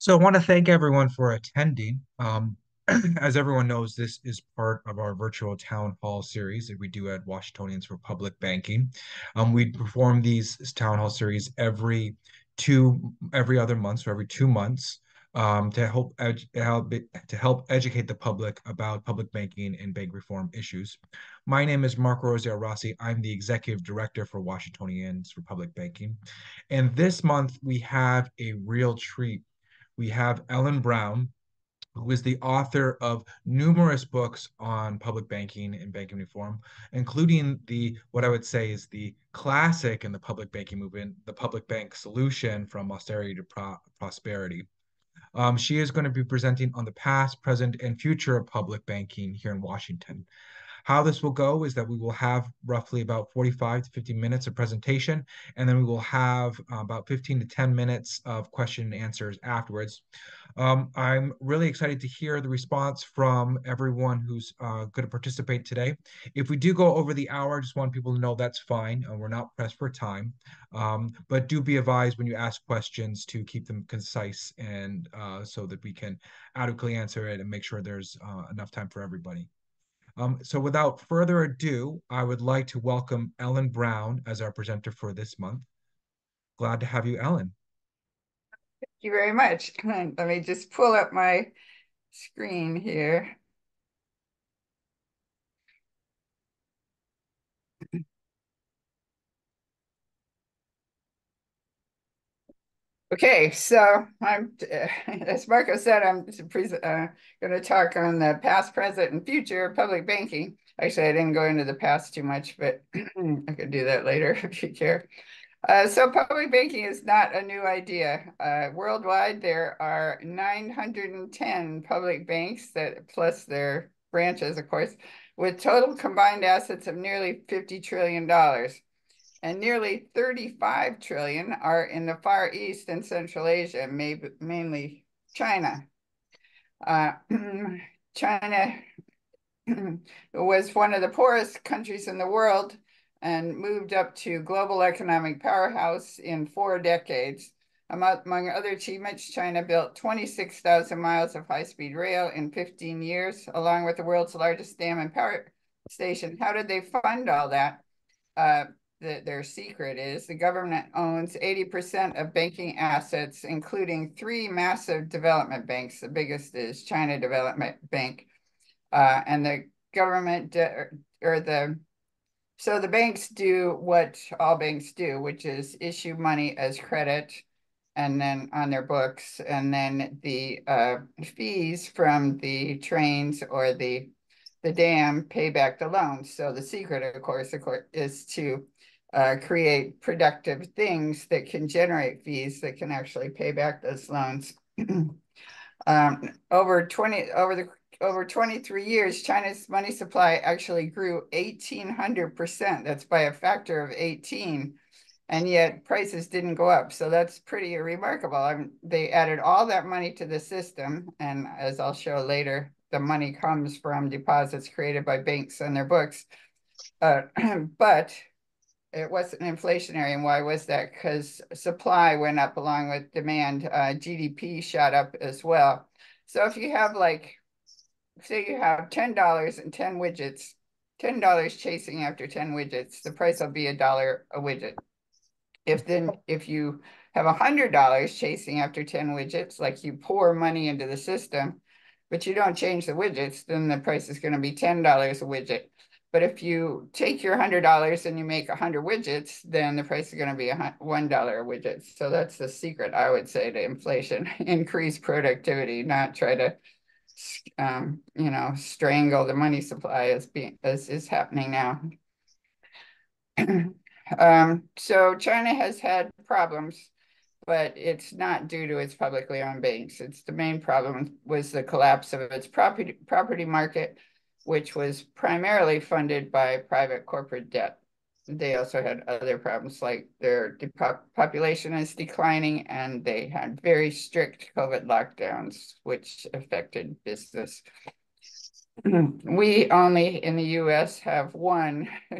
So I want to thank everyone for attending. Um, as everyone knows, this is part of our virtual town hall series that we do at Washingtonians for Public Banking. Um, we perform these town hall series every two every other month, so every two months, um, to help help to help educate the public about public banking and bank reform issues. My name is Mark Rosio Rossi. I'm the executive director for Washingtonians for Public Banking, and this month we have a real treat we have Ellen Brown, who is the author of numerous books on public banking and banking reform, including the what I would say is the classic in the public banking movement, the public bank solution from austerity to pro prosperity. Um, she is going to be presenting on the past, present, and future of public banking here in Washington. How this will go is that we will have roughly about 45 to 50 minutes of presentation, and then we will have uh, about 15 to 10 minutes of question and answers afterwards. Um, I'm really excited to hear the response from everyone who's uh, going to participate today. If we do go over the hour, I just want people to know that's fine. Uh, we're not pressed for time, um, but do be advised when you ask questions to keep them concise and uh, so that we can adequately answer it and make sure there's uh, enough time for everybody. Um, so without further ado, I would like to welcome Ellen Brown as our presenter for this month. Glad to have you, Ellen. Thank you very much. Let me just pull up my screen here. Okay, so I'm, as Marco said, I'm uh, going to talk on the past, present, and future of public banking. Actually, I didn't go into the past too much, but I could do that later if you care. Uh, so public banking is not a new idea. Uh, worldwide, there are 910 public banks that plus their branches, of course, with total combined assets of nearly $50 trillion and nearly 35 trillion are in the Far East and Central Asia, maybe, mainly China. Uh, China was one of the poorest countries in the world and moved up to global economic powerhouse in four decades. Among other achievements, China built 26,000 miles of high-speed rail in 15 years, along with the world's largest dam and power station. How did they fund all that? Uh, the, their secret is the government owns 80% of banking assets, including three massive development banks. The biggest is China Development Bank. Uh, and the government or the, so the banks do what all banks do, which is issue money as credit and then on their books. And then the uh, fees from the trains or the the dam pay back the loans. So the secret, of course, of course, is to uh, create productive things that can generate fees that can actually pay back those loans. um, over 20 over the over 23 years, China's money supply actually grew 1,800%. That's by a factor of 18. And yet prices didn't go up. So that's pretty remarkable. I mean, they added all that money to the system. And as I'll show later, the money comes from deposits created by banks on their books. Uh, but it wasn't inflationary. And why was that? Because supply went up along with demand. Uh, GDP shot up as well. So if you have like, say you have $10 and 10 widgets, $10 chasing after 10 widgets, the price will be a dollar a widget. If then, if you have a $100 chasing after 10 widgets, like you pour money into the system, but you don't change the widgets, then the price is going to be $10 a widget. But if you take your hundred dollars and you make a hundred widgets, then the price is going to be a one dollar a widget. So that's the secret, I would say, to inflation: increase productivity, not try to, um, you know, strangle the money supply as being as is happening now. um, so China has had problems, but it's not due to its publicly owned banks. It's the main problem was the collapse of its property property market which was primarily funded by private corporate debt. They also had other problems like their population is declining and they had very strict COVID lockdowns, which affected business. we only in the US have one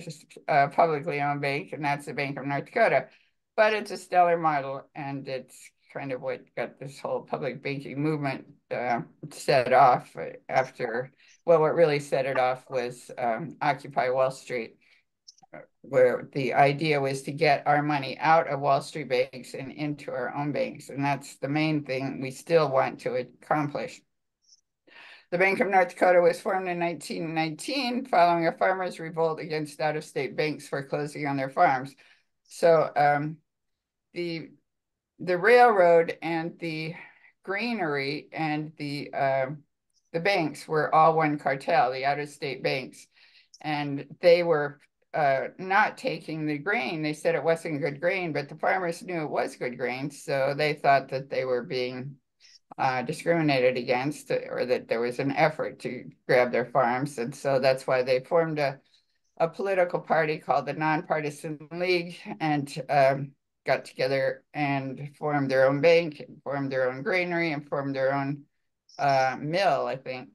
uh, publicly owned bank, and that's the Bank of North Dakota. But it's a stellar model and it's kind of what got this whole public banking movement uh, set off after, well, what really set it off was um, Occupy Wall Street, where the idea was to get our money out of Wall Street banks and into our own banks. And that's the main thing we still want to accomplish. The Bank of North Dakota was formed in 1919 following a farmers' revolt against out-of-state banks foreclosing on their farms. So um, the the railroad and the granary and the uh, the banks were all one cartel, the out-of-state banks, and they were uh, not taking the grain. They said it wasn't good grain, but the farmers knew it was good grain, so they thought that they were being uh, discriminated against or that there was an effort to grab their farms. And so that's why they formed a, a political party called the Nonpartisan League and um, got together and formed their own bank, and formed their own granary, and formed their own uh, mill, I think,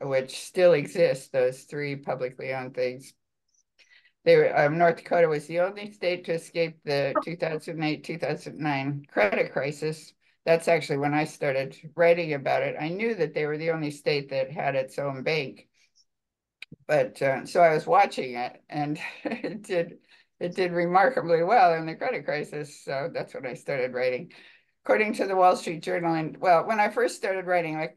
which still exists, those three publicly owned things. They were, um, North Dakota was the only state to escape the 2008-2009 credit crisis that's actually when I started writing about it. I knew that they were the only state that had its own bank. But uh, so I was watching it and it did it did remarkably well in the credit crisis. So that's when I started writing. According to the Wall Street Journal, and well, when I first started writing, like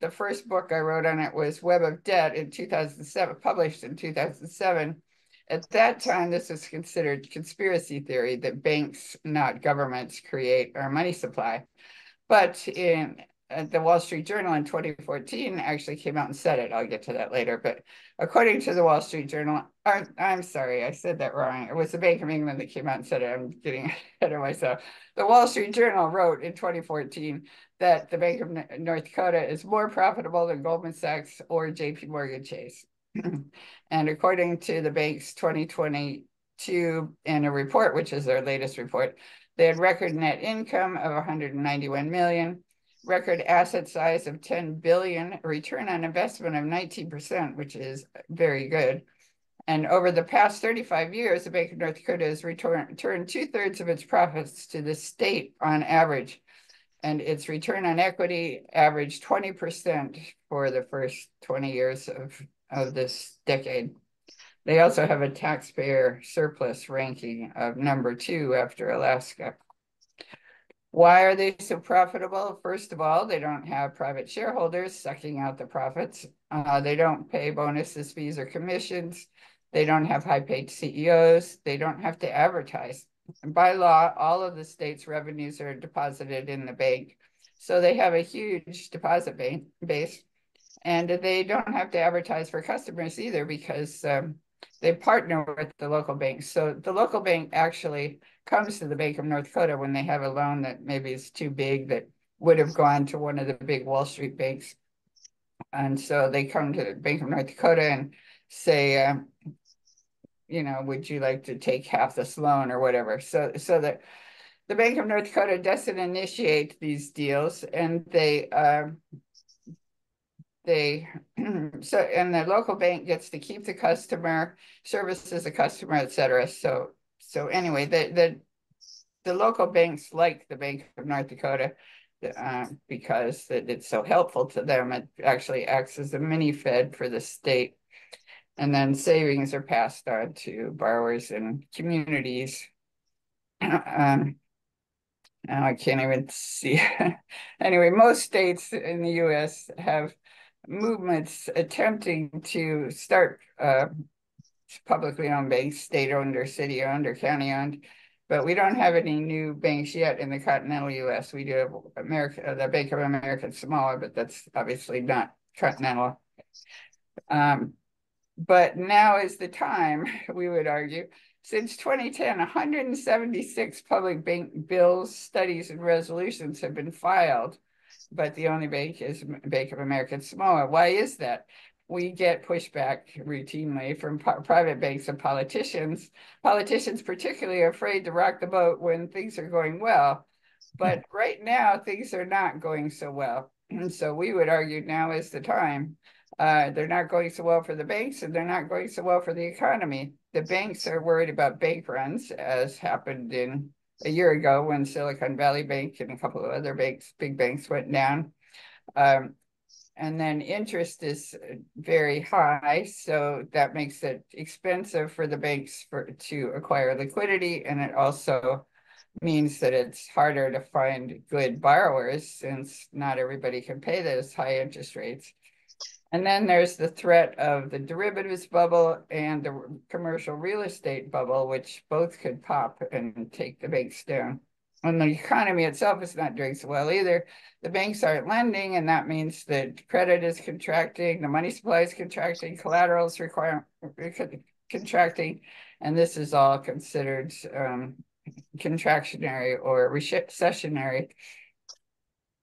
the first book I wrote on it was Web of Debt in 2007, published in 2007. At that time, this was considered conspiracy theory that banks, not governments, create our money supply. But in Uh, the Wall Street Journal in 2014 actually came out and said it. I'll get to that later. But according to the Wall Street Journal, I'm sorry, I said that wrong. It was the Bank of England that came out and said it. I'm getting ahead of myself. The Wall Street Journal wrote in 2014 that the Bank of North Dakota is more profitable than Goldman Sachs or JP Morgan Chase. and according to the bank's 2022 in a report, which is their latest report, they had record net income of 191 million, record asset size of 10 billion, return on investment of 19%, which is very good. And over the past 35 years, the Bank of North Dakota has returned, two thirds of its profits to the state on average. And its return on equity averaged 20% for the first 20 years of of this decade. They also have a taxpayer surplus ranking of number two after Alaska. Why are they so profitable? First of all, they don't have private shareholders sucking out the profits. Uh, they don't pay bonuses, fees, or commissions. They don't have high paid CEOs. They don't have to advertise. And by law, all of the state's revenues are deposited in the bank. So they have a huge deposit bank base and they don't have to advertise for customers either because um, they partner with the local bank. So the local bank actually comes to the Bank of North Dakota when they have a loan that maybe is too big that would have gone to one of the big Wall Street banks. And so they come to the Bank of North Dakota and say, uh, you know, would you like to take half this loan or whatever? So, so that the Bank of North Dakota doesn't initiate these deals and they uh, they so and the local bank gets to keep the customer services the customer etc so so anyway the the the local banks like the bank of north dakota uh, because it, it's so helpful to them it actually acts as a mini fed for the state and then savings are passed on to borrowers and communities um, I can't even see. anyway, most states in the U.S. have movements attempting to start uh, publicly owned banks, state owned or city owned or county owned, but we don't have any new banks yet in the continental U.S. We do have America, the Bank of America, smaller, but that's obviously not continental. Um, but now is the time, we would argue. Since 2010, 176 public bank bills, studies, and resolutions have been filed but the only bank is Bank of American Samoa. Why is that? We get pushback routinely from private banks and politicians. Politicians, particularly, are afraid to rock the boat when things are going well. But right now, things are not going so well. And so we would argue now is the time. Uh, they're not going so well for the banks and they're not going so well for the economy. The banks are worried about bank runs, as happened in a year ago when Silicon Valley Bank and a couple of other banks, big banks went down. Um, and then interest is very high, so that makes it expensive for the banks for to acquire liquidity, and it also means that it's harder to find good borrowers since not everybody can pay those high interest rates. And then there's the threat of the derivatives bubble and the commercial real estate bubble, which both could pop and take the banks down. And the economy itself is not doing so well either. The banks aren't lending, and that means that credit is contracting, the money supply is contracting, collaterals require contracting, and this is all considered um, contractionary or recessionary.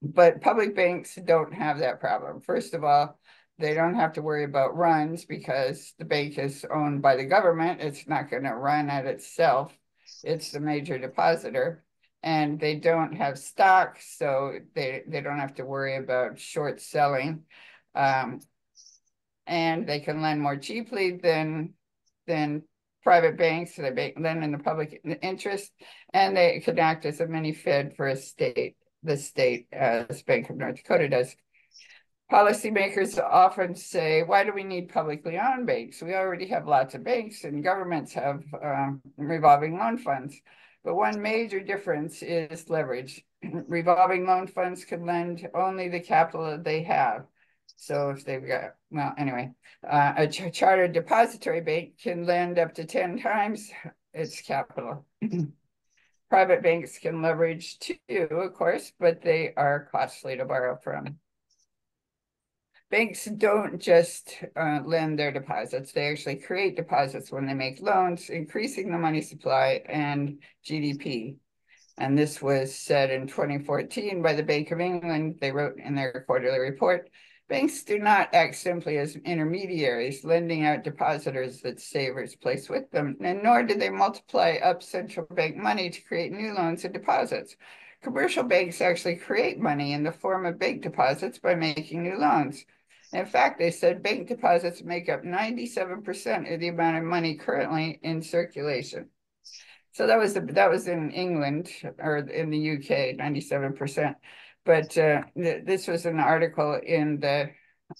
But public banks don't have that problem. First of all, they don't have to worry about runs because the bank is owned by the government. It's not going to run at itself. It's the major depositor and they don't have stock, so they, they don't have to worry about short selling. Um, and they can lend more cheaply than than private banks. So they lend in the public interest, and they can act as a mini Fed for a state, the state as Bank of North Dakota does. Policymakers often say, why do we need publicly owned banks? We already have lots of banks and governments have um, revolving loan funds. But one major difference is leverage. Revolving loan funds can lend only the capital that they have. So if they've got, well, anyway, uh, a ch chartered depository bank can lend up to 10 times its capital. Private banks can leverage too, of course, but they are costly to borrow from banks don't just uh, lend their deposits, they actually create deposits when they make loans, increasing the money supply and GDP. And this was said in 2014 by the Bank of England. They wrote in their quarterly report banks do not act simply as intermediaries, lending out depositors that savers place with them, and nor do they multiply up central bank money to create new loans and deposits. Commercial banks actually create money in the form of bank deposits by making new loans. In fact, they said bank deposits make up 97% of the amount of money currently in circulation. So that was the, that was in England or in the UK, 97%. But uh, th this was an article in the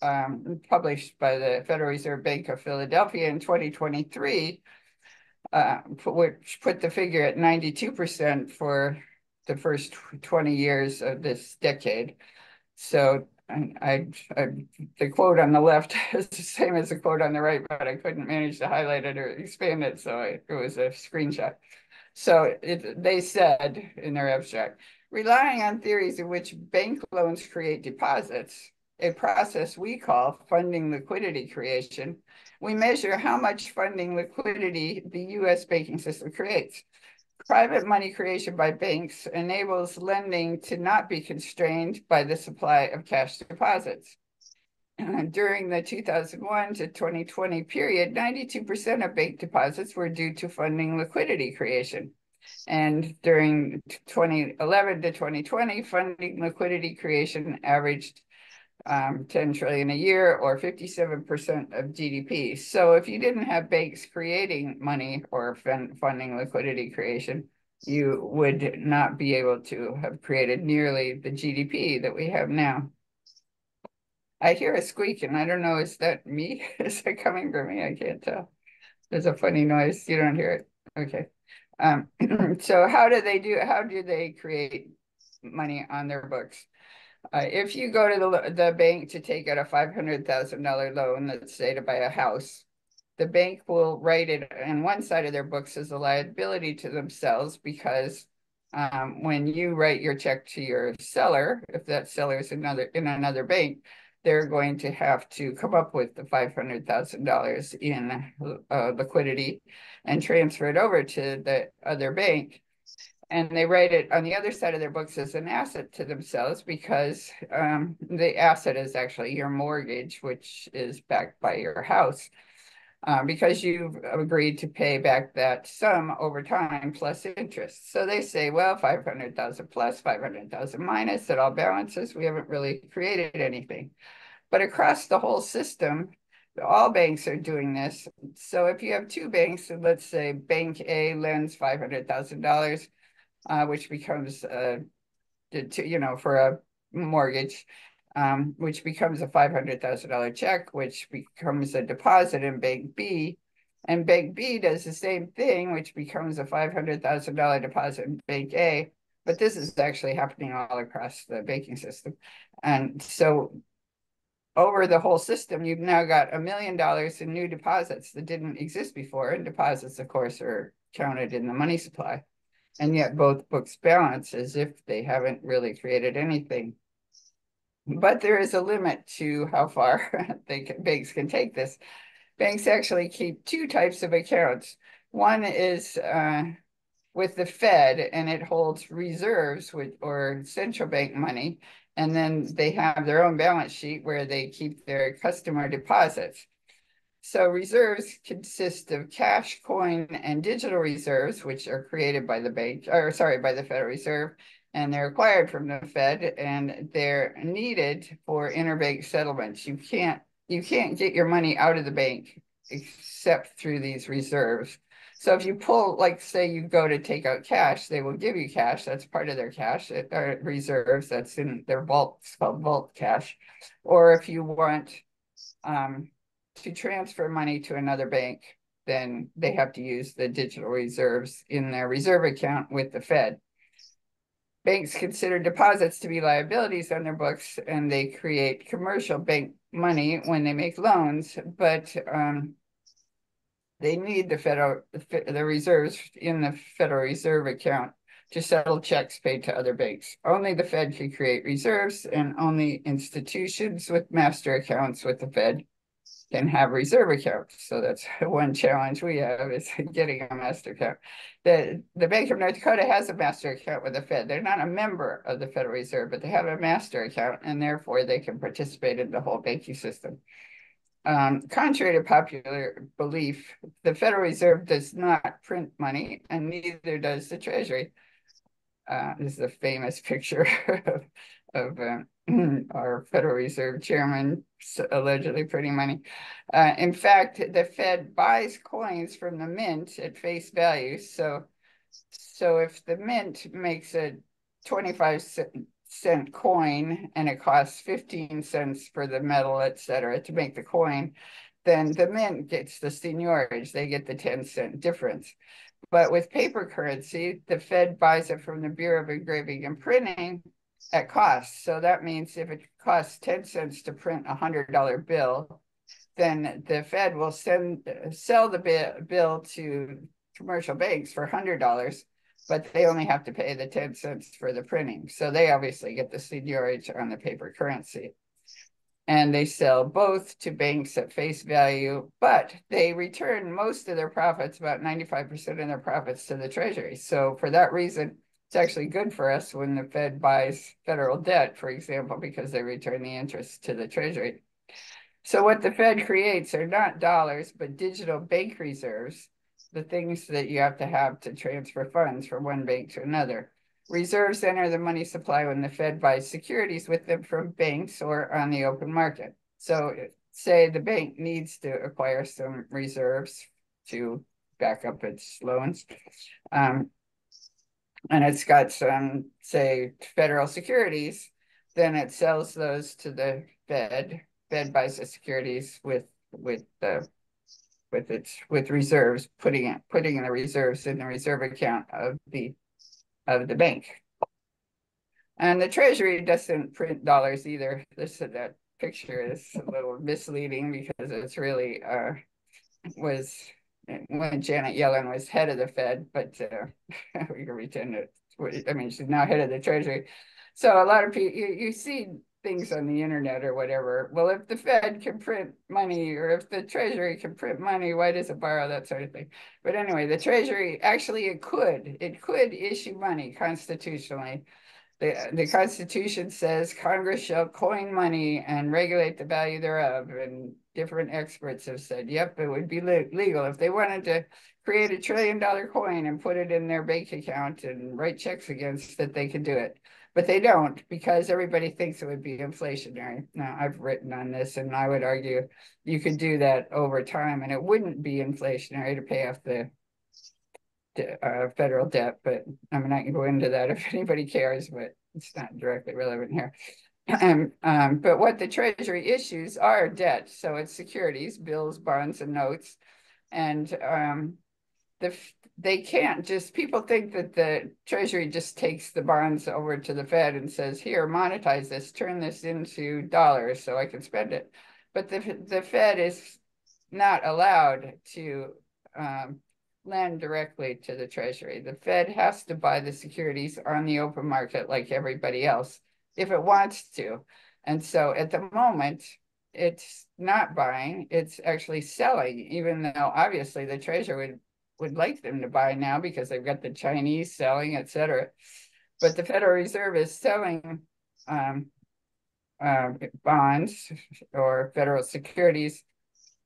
um, published by the Federal Reserve Bank of Philadelphia in 2023, uh, which put the figure at 92% for the first 20 years of this decade. So I, I, the quote on the left is the same as the quote on the right, but I couldn't manage to highlight it or expand it, so I, it was a screenshot. So it, they said in their abstract, relying on theories in which bank loans create deposits, a process we call funding liquidity creation, we measure how much funding liquidity the U.S. banking system creates. Private money creation by banks enables lending to not be constrained by the supply of cash deposits. During the 2001 to 2020 period, 92% of bank deposits were due to funding liquidity creation. And during 2011 to 2020, funding liquidity creation averaged um, 10 trillion a year or 57% of GDP. So if you didn't have banks creating money or funding liquidity creation, you would not be able to have created nearly the GDP that we have now. I hear a squeak and I don't know, is that me? is that coming from me? I can't tell. There's a funny noise. You don't hear it. Okay. Um, so how do they do, how do they create money on their books? Uh, if you go to the, the bank to take out a $500,000 loan, let's say to buy a house, the bank will write it on one side of their books as a liability to themselves because um, when you write your check to your seller, if that seller is another in another bank, they're going to have to come up with the $500,000 in uh, liquidity and transfer it over to the other bank and they write it on the other side of their books as an asset to themselves because um, the asset is actually your mortgage, which is backed by your house. Uh, because you've agreed to pay back that sum over time plus interest. So they say, well, 500,000 plus 500,000 minus, it all balances. We haven't really created anything. But across the whole system, all banks are doing this. So if you have two banks, let's say bank A lends $500,000 uh, which becomes uh, to, you know, for a mortgage, um, which becomes a five hundred thousand dollar check, which becomes a deposit in Bank B. And Bank B does the same thing, which becomes a five hundred thousand dollar deposit in Bank A. But this is actually happening all across the banking system. And so over the whole system, you've now got a million dollars in new deposits that didn't exist before. And deposits, of course, are counted in the money supply. And yet both books balance as if they haven't really created anything. But there is a limit to how far they can, banks can take this. Banks actually keep two types of accounts. One is uh, with the Fed, and it holds reserves with, or central bank money. And then they have their own balance sheet where they keep their customer deposits. So reserves consist of cash, coin, and digital reserves, which are created by the bank, or sorry, by the Federal Reserve, and they're acquired from the Fed, and they're needed for interbank settlements. You can't you can't get your money out of the bank except through these reserves. So if you pull, like say you go to take out cash, they will give you cash. That's part of their cash uh, reserves. That's in their vault. It's called vault cash. Or if you want um, to transfer money to another bank, then they have to use the digital reserves in their reserve account with the Fed. Banks consider deposits to be liabilities on their books and they create commercial bank money when they make loans, but um, they need the federal the reserves in the Federal Reserve account to settle checks paid to other banks. Only the Fed can create reserves, and only institutions with master accounts with the Fed can have reserve accounts. So that's one challenge we have is getting a master account. The, the Bank of North Dakota has a master account with the Fed. They're not a member of the Federal Reserve, but they have a master account and therefore they can participate in the whole banking system. Um, contrary to popular belief, the Federal Reserve does not print money and neither does the Treasury. Uh, this is a famous picture of, of uh, our Federal Reserve chairman allegedly printing money. Uh, in fact, the Fed buys coins from the mint at face value. So, so if the mint makes a 25 cent, coin and it costs 15 cents for the metal, et cetera, to make the coin, then the mint gets the seigniorage. They get the 10 cent difference. But with paper currency, the Fed buys it from the Bureau of Engraving and Printing at cost. So that means if it costs 10 cents to print a $100 bill, then the Fed will send sell the bill to commercial banks for $100, but they only have to pay the 10 cents for the printing. So they obviously get the seigniorage on the paper currency. And they sell both to banks at face value, but they return most of their profits, about 95% of their profits to the Treasury. So for that reason, it's actually good for us when the Fed buys federal debt, for example, because they return the interest to the Treasury. So what the Fed creates are not dollars, but digital bank reserves, the things that you have to have to transfer funds from one bank to another. Reserves enter the money supply when the Fed buys securities with them from banks or on the open market. So say the bank needs to acquire some reserves to back up its loans. Um, and it's got some, say, federal securities, then it sells those to the Fed. Fed buys the securities with with the with its with reserves, putting it putting the reserves in the reserve account of the of the bank. And the Treasury doesn't print dollars either. This that picture is a little misleading because it's really uh was when Janet Yellen was head of the Fed, but uh, we can pretend it. I mean, she's now head of the Treasury. So a lot of people, you, you see things on the internet or whatever. Well, if the Fed can print money or if the Treasury can print money, why does it borrow that sort of thing? But anyway, the Treasury actually it could it could issue money constitutionally the, the Constitution says Congress shall coin money and regulate the value thereof. And different experts have said, yep, it would be le legal. If they wanted to create a trillion dollar coin and put it in their bank account and write checks against it, they could do it. But they don't because everybody thinks it would be inflationary. Now, I've written on this and I would argue you could do that over time and it wouldn't be inflationary to pay off the uh, federal debt, but I'm not gonna go into that if anybody cares, but it's not directly relevant here. Um, um, but what the treasury issues are debt, so it's securities, bills, bonds, and notes. And um, the they can't just people think that the treasury just takes the bonds over to the Fed and says, here, monetize this, turn this into dollars so I can spend it. But the the Fed is not allowed to um, lend directly to the treasury. The Fed has to buy the securities on the open market like everybody else if it wants to. And so at the moment, it's not buying, it's actually selling, even though obviously the treasury would, would like them to buy now because they've got the Chinese selling, et cetera. But the Federal Reserve is selling um, uh, bonds or federal securities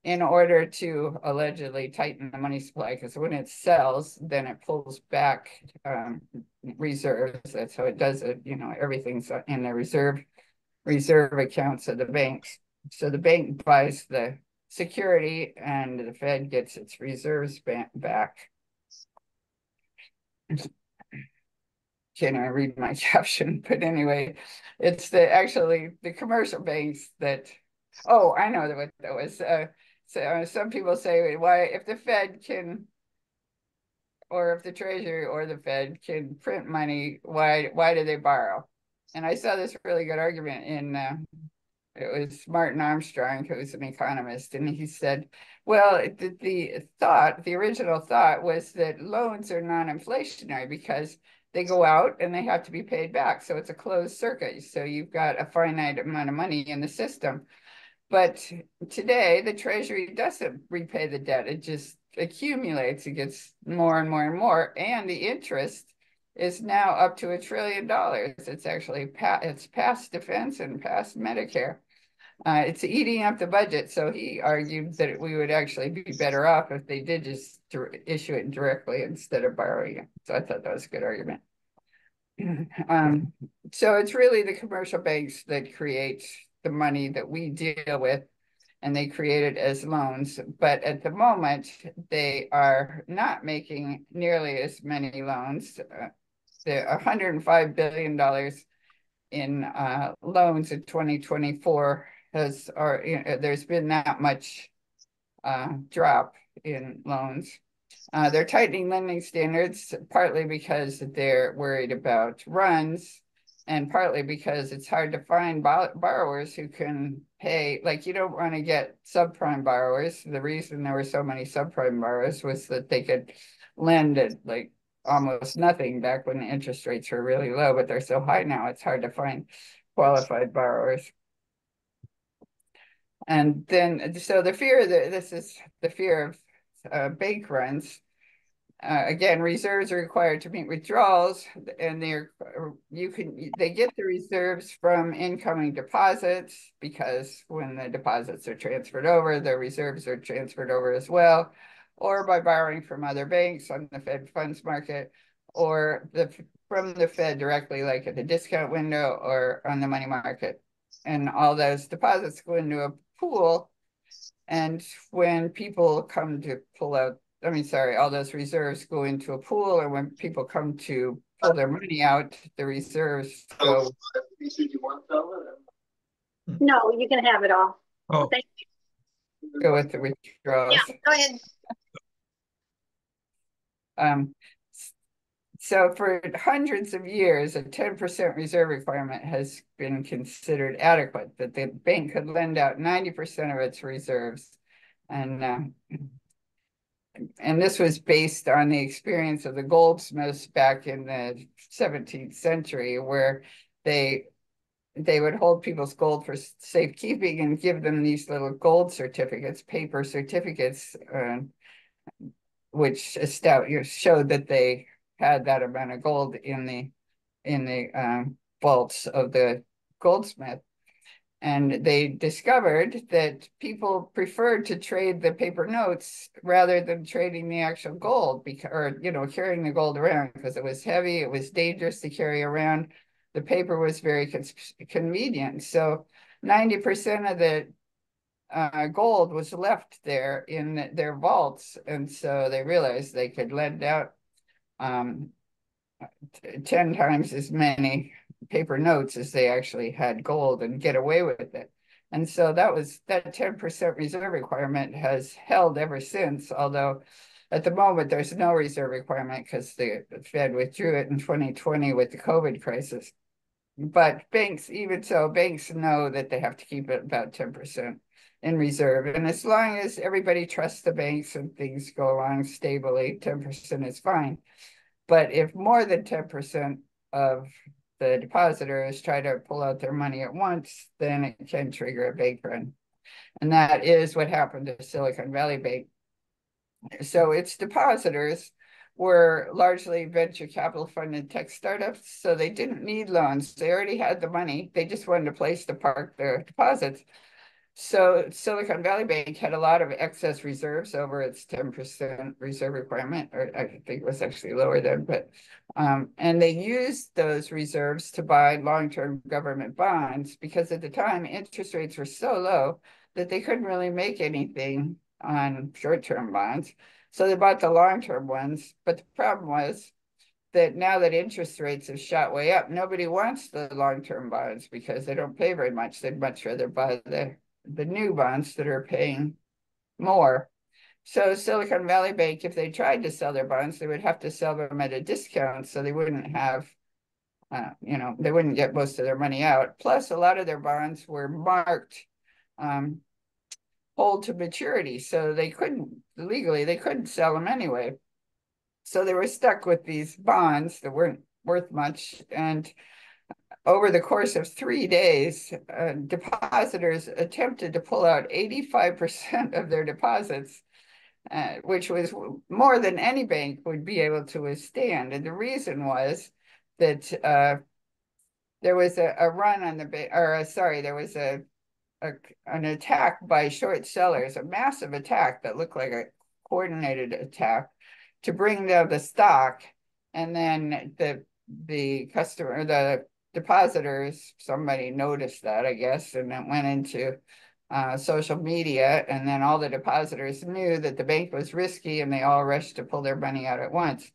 in order to allegedly tighten the money supply, because when it sells, then it pulls back um, reserves. That's how it does it. You know, everything's in the reserve reserve accounts of the banks. So the bank buys the security, and the Fed gets its reserves back. Can I read my caption? But anyway, it's the actually the commercial banks that. Oh, I know what that was. Uh, so uh, some people say, why if the Fed can, or if the Treasury or the Fed can print money, why why do they borrow? And I saw this really good argument in. Uh, it was Martin Armstrong, who's an economist, and he said, well, the, the thought, the original thought was that loans are non-inflationary because they go out and they have to be paid back. So it's a closed circuit. So you've got a finite amount of money in the system. But today, the Treasury doesn't repay the debt. It just accumulates. It gets more and more and more. And the interest is now up to a trillion dollars. It's actually pa it's past defense and past Medicare. Uh, it's eating up the budget. So he argued that we would actually be better off if they did just issue it directly instead of borrowing it. So I thought that was a good argument. um, so it's really the commercial banks that create the money that we deal with and they create it as loans. But at the moment, they are not making nearly as many loans. Uh, the $105 billion in uh, loans in 2024 has, or you know, there's been that much uh, drop in loans. Uh, they're tightening lending standards partly because they're worried about runs and partly because it's hard to find borrowers who can pay. Like you don't want to get subprime borrowers. The reason there were so many subprime borrowers was that they could lend at like almost nothing back when interest rates were really low, but they're so high now, it's hard to find qualified borrowers. And then, so the fear that this is the fear of uh, bank runs uh, again, reserves are required to meet withdrawals, and they're you can they get the reserves from incoming deposits because when the deposits are transferred over, the reserves are transferred over as well, or by borrowing from other banks on the Fed funds market, or the from the Fed directly, like at the discount window or on the money market, and all those deposits go into a pool. And when people come to pull out I mean, sorry, all those reserves go into a pool, and when people come to pull their money out, the reserves go. No, you can have it all. Oh, Thank you. Go with the withdrawals. Yeah, go ahead. Um, so for hundreds of years, a 10% reserve requirement has been considered adequate, that the bank could lend out 90% of its reserves. And uh, and this was based on the experience of the goldsmiths back in the 17th century, where they they would hold people's gold for safekeeping and give them these little gold certificates, paper certificates, uh, which showed that they had that amount of gold in the in the um, vaults of the goldsmith. And they discovered that people preferred to trade the paper notes rather than trading the actual gold because, or, you know, carrying the gold around because it was heavy, it was dangerous to carry around. The paper was very con convenient. So 90% of the uh, gold was left there in their vaults. And so they realized they could lend out um, t- ten times as many paper notes as they actually had gold and get away with it. And so that was that 10% reserve requirement has held ever since, although at the moment there's no reserve requirement because the Fed withdrew it in 2020 with the COVID crisis. But banks, even so, banks know that they have to keep it about 10% in reserve. And as long as everybody trusts the banks and things go along stably, 10% is fine. But if more than 10% of the depositors try to pull out their money at once, then it can trigger a bank run. And that is what happened to Silicon Valley Bank. So its depositors were largely venture capital funded tech startups. So they didn't need loans. They already had the money. They just wanted a place to park their deposits. So Silicon Valley Bank had a lot of excess reserves over its 10% reserve requirement, or I think it was actually lower than, but um, and they used those reserves to buy long-term government bonds because at the time interest rates were so low that they couldn't really make anything on short-term bonds. So they bought the long-term ones, but the problem was that now that interest rates have shot way up, nobody wants the long-term bonds because they don't pay very much. They'd much rather buy the the new bonds that are paying more. So Silicon Valley Bank, if they tried to sell their bonds, they would have to sell them at a discount, so they wouldn't have, uh, you know, they wouldn't get most of their money out. Plus, a lot of their bonds were marked um, hold to maturity, so they couldn't legally they couldn't sell them anyway. So they were stuck with these bonds that weren't worth much, and over the course of three days, uh, depositors attempted to pull out 85% of their deposits, uh, which was more than any bank would be able to withstand. And the reason was that uh, there was a, a, run on the bank, or uh, sorry, there was a, a an attack by short sellers, a massive attack that looked like a coordinated attack to bring down the stock, and then the the customer, the depositors, somebody noticed that, I guess, and it went into uh, social media. And then all the depositors knew that the bank was risky and they all rushed to pull their money out at once.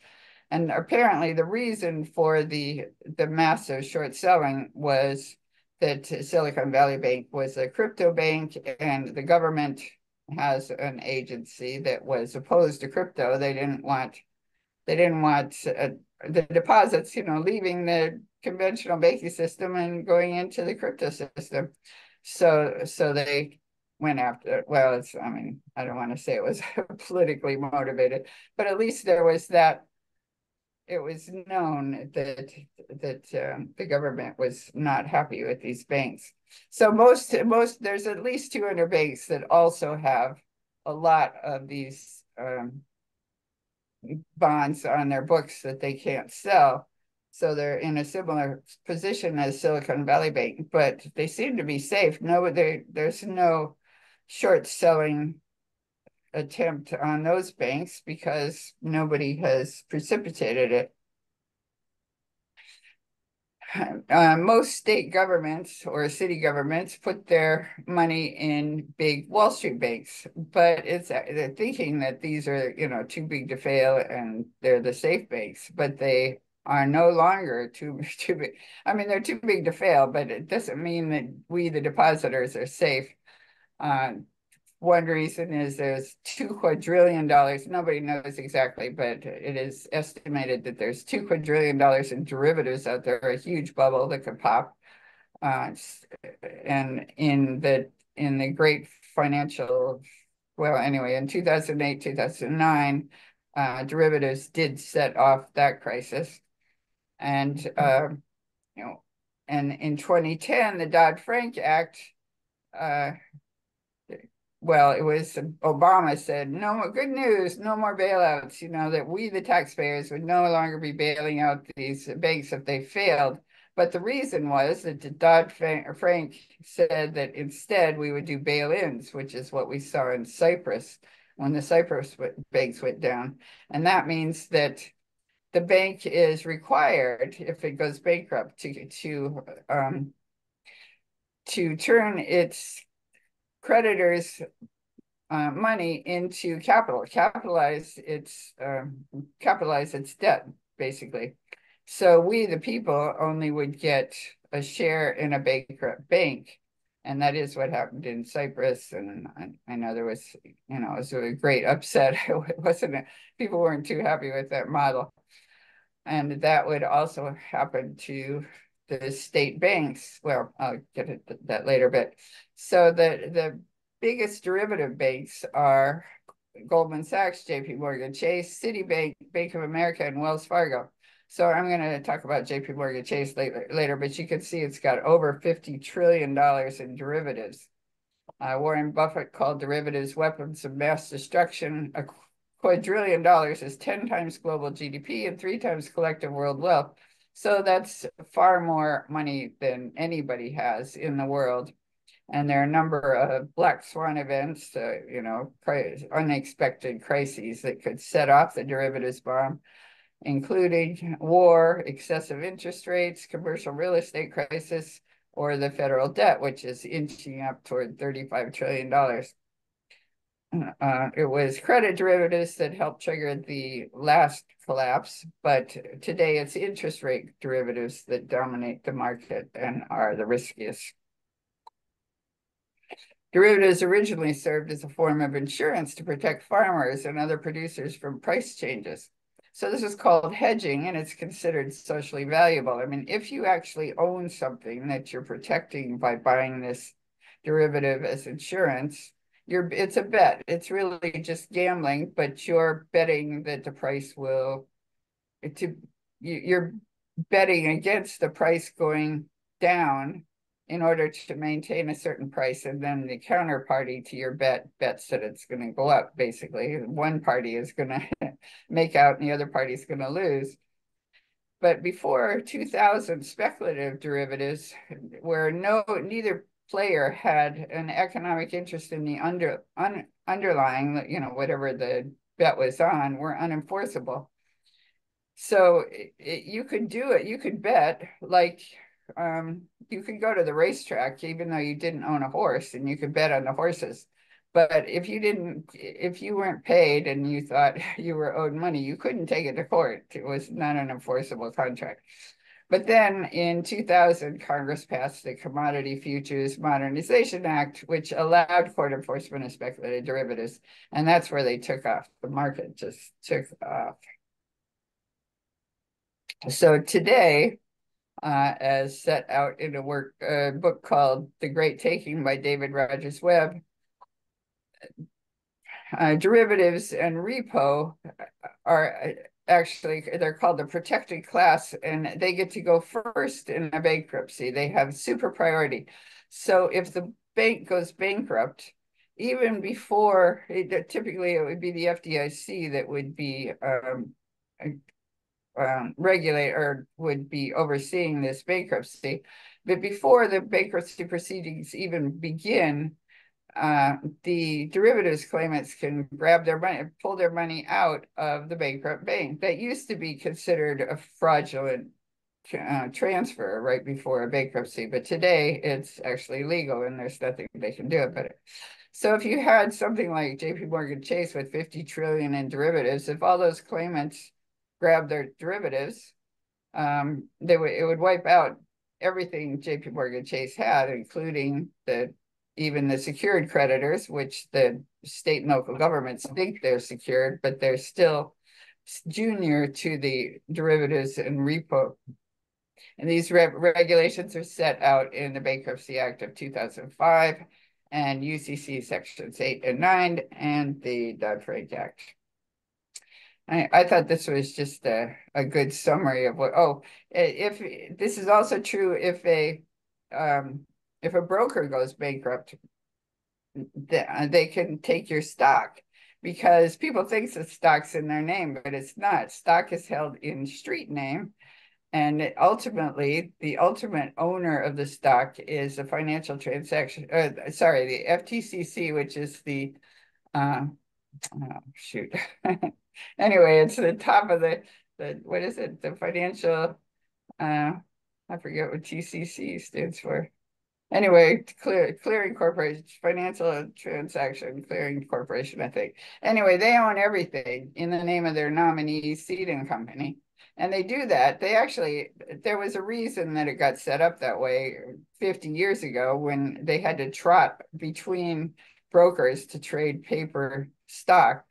And apparently, the reason for the, the massive short selling was that Silicon Valley Bank was a crypto bank and the government has an agency that was opposed to crypto. They didn't want they didn't want uh, the deposits, you know, leaving the conventional banking system and going into the crypto system. So so they went after well it's i mean i don't want to say it was politically motivated but at least there was that it was known that that um, the government was not happy with these banks so most most there's at least 200 banks that also have a lot of these um, bonds on their books that they can't sell so they're in a similar position as Silicon Valley Bank, but they seem to be safe. No, there's no short selling attempt on those banks because nobody has precipitated it. Uh, most state governments or city governments put their money in big Wall Street banks, but it's they're thinking that these are you know too big to fail and they're the safe banks, but they are no longer too too big. I mean, they're too big to fail, but it doesn't mean that we, the depositors, are safe. Uh, one reason is there's two quadrillion dollars. Nobody knows exactly, but it is estimated that there's two quadrillion dollars in derivatives out there, a huge bubble that could pop. Uh, and in the in the great financial, well, anyway, in 2008, 2009, uh, derivatives did set off that crisis. And, uh, you know, and in 2010, the Dodd-Frank Act, uh, well, it was Obama said, no more good news, no more bailouts, you know, that we, the taxpayers, would no longer be bailing out these banks if they failed. But the reason was that Dodd-Frank said that instead we would do bail-ins, which is what we saw in Cyprus when the Cyprus banks went down. And that means that the bank is required, if it goes bankrupt, to to um, to turn its creditors uh, money into capital, capitalize its um, capitalize its debt, basically. So we, the people, only would get a share in a bankrupt bank. And that is what happened in Cyprus. And I, I know there was, you know, it was a great upset. it wasn't, people weren't too happy with that model. And that would also happen to the state banks. Well, I'll get that later, but so the, the biggest derivative banks are Goldman Sachs, JP Morgan Chase, Citibank, Bank of America, and Wells Fargo. So I'm going to talk about JP Morgan Chase later, later, but you can see it's got over $50 trillion in derivatives. Uh, Warren Buffett called derivatives weapons of mass destruction. A quadrillion dollars is 10 times global GDP and three times collective world wealth. So that's far more money than anybody has in the world. And there are a number of black swan events, uh, you know, unexpected crises that could set off the derivatives bomb, including war, excessive interest rates, commercial real estate crisis, or the federal debt, which is inching up toward $35 trillion. Uh, it was credit derivatives that helped trigger the last collapse, but today it's interest rate derivatives that dominate the market and are the riskiest. Derivatives originally served as a form of insurance to protect farmers and other producers from price changes. So this is called hedging and it's considered socially valuable. I mean, if you actually own something that you're protecting by buying this derivative as insurance, you're it's a bet. It's really just gambling, but you're betting that the price will to you're betting against the price going down in order to maintain a certain price and then the counterparty to your bet bets that it's going to go up basically one party is going to make out and the other party is going to lose but before 2000 speculative derivatives where no neither player had an economic interest in the under un, underlying you know whatever the bet was on were unenforceable so it, it, you could do it you could bet like um, you could go to the racetrack even though you didn't own a horse and you could bet on the horses. But if you didn't, if you weren't paid and you thought you were owed money, you couldn't take it to court. It was not an enforceable contract. But then in 2000, Congress passed the Commodity Futures Modernization Act, which allowed court enforcement of speculative derivatives. And that's where they took off. The market just took off. So today, uh, as set out in a work a book called The Great Taking by David Rogers Webb. Uh, derivatives and repo are actually they're called the protected class and they get to go first in a bankruptcy they have super priority so if the bank goes bankrupt even before it, typically it would be the fdic that would be um, um, regulate or would be overseeing this bankruptcy. But before the bankruptcy proceedings even begin, uh, the derivatives claimants can grab their money, pull their money out of the bankrupt bank. That used to be considered a fraudulent uh, transfer right before a bankruptcy, but today it's actually legal and there's nothing they can do about it. So if you had something like JP Morgan Chase with 50 trillion in derivatives, if all those claimants grab their derivatives, um, they would it would wipe out everything JP Morgan Chase had, including the even the secured creditors, which the state and local governments think they're secured, but they're still junior to the derivatives and repo. And these re regulations are set out in the Bankruptcy Act of 2005 and UCC sections 8 and 9 and the Dodd-Frank Act. I, I thought this was just a, a good summary of what, oh, if this is also true if a um, if a broker goes bankrupt, they, they can take your stock because people think that stock's in their name, but it's not. Stock is held in street name. And ultimately, the ultimate owner of the stock is a financial transaction, uh, sorry, the FTCC, which is the, uh, oh, shoot. anyway, it's the top of the, the what is it? The financial, uh, I forget what TCC stands for. Anyway, clear, clearing corporation, financial transaction clearing corporation, I think. Anyway, they own everything in the name of their nominee Cede and Company. And they do that. They actually, there was a reason that it got set up that way 50 years ago when they had to trot between brokers to trade paper stock.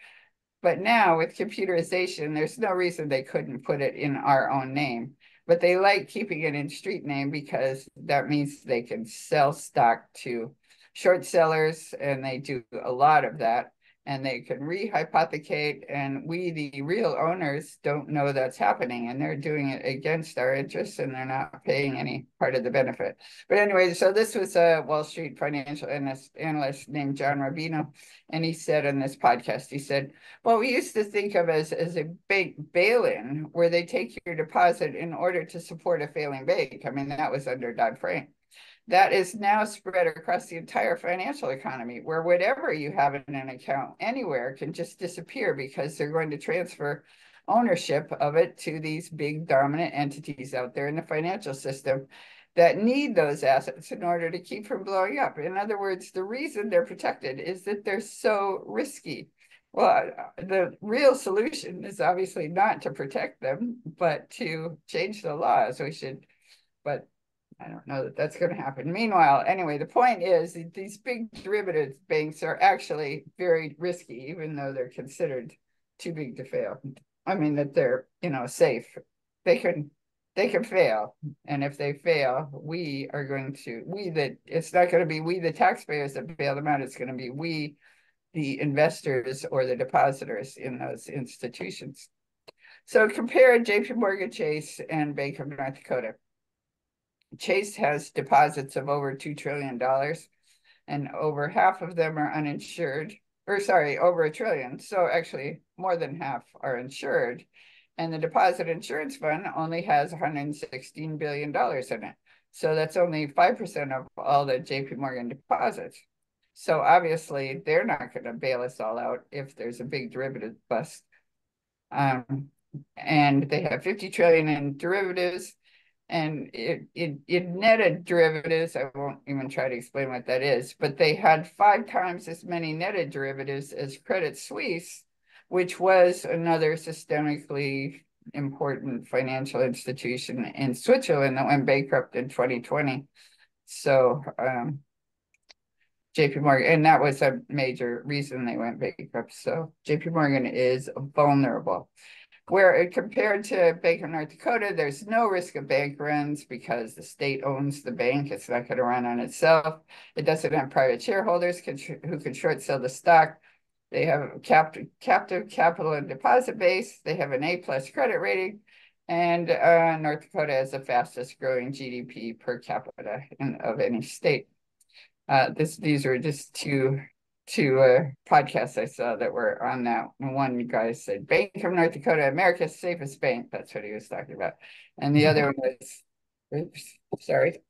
But now with computerization, there's no reason they couldn't put it in our own name. But they like keeping it in street name because that means they can sell stock to short sellers, and they do a lot of that and they can rehypothecate and we the real owners don't know that's happening and they're doing it against our interests and they're not paying any part of the benefit. But anyway so this was a wall street financial analyst, named john Rubino and he said on this podcast he said well we used to think of as as a bank bail-in where they take your deposit in order to support a failing bank i mean that was under dodd-frank that is now spread across the entire financial economy, where whatever you have in an account anywhere can just disappear because they're going to transfer ownership of it to these big dominant entities out there in the financial system that need those assets in order to keep from blowing up. In other words, the reason they're protected is that they're so risky. Well, the real solution is obviously not to protect them, but to change the laws. We should, but I don't know that that's going to happen. Meanwhile, anyway, the point is these big derivative banks are actually very risky, even though they're considered too big to fail. I mean that they're you know safe. They can they can fail, and if they fail, we are going to we that it's not going to be we the taxpayers that bail them out. It's going to be we the investors or the depositors in those institutions. So compare JP Morgan Chase and Bank of North Dakota. Chase has deposits of over $2 trillion, and over half of them are uninsured, or sorry, over a trillion. So actually, more than half are insured. And the deposit insurance fund only has $116 billion in it. So that's only 5% of all the JP Morgan deposits. So obviously, they're not going to bail us all out if there's a big derivative bust. Um, and they have 50 trillion in derivatives and it, it, it netted derivatives. I won't even try to explain what that is, but they had five times as many netted derivatives as Credit Suisse, which was another systemically important financial institution in Switzerland that went bankrupt in 2020. So um, JP Morgan, and that was a major reason they went bankrupt. So JP Morgan is vulnerable where compared to Bank of North Dakota, there's no risk of bank runs because the state owns the bank. It's not going to run on itself. It doesn't have private shareholders who can short sell the stock. They have a captive, captive capital and deposit base. They have an A plus credit rating. And uh, North Dakota has the fastest growing GDP per capita in, of any state. Uh, this, these are just two to a podcast I saw that were on that. one guy said, Bank of North Dakota, America's safest bank. That's what he was talking about. And the other one was, oops, sorry.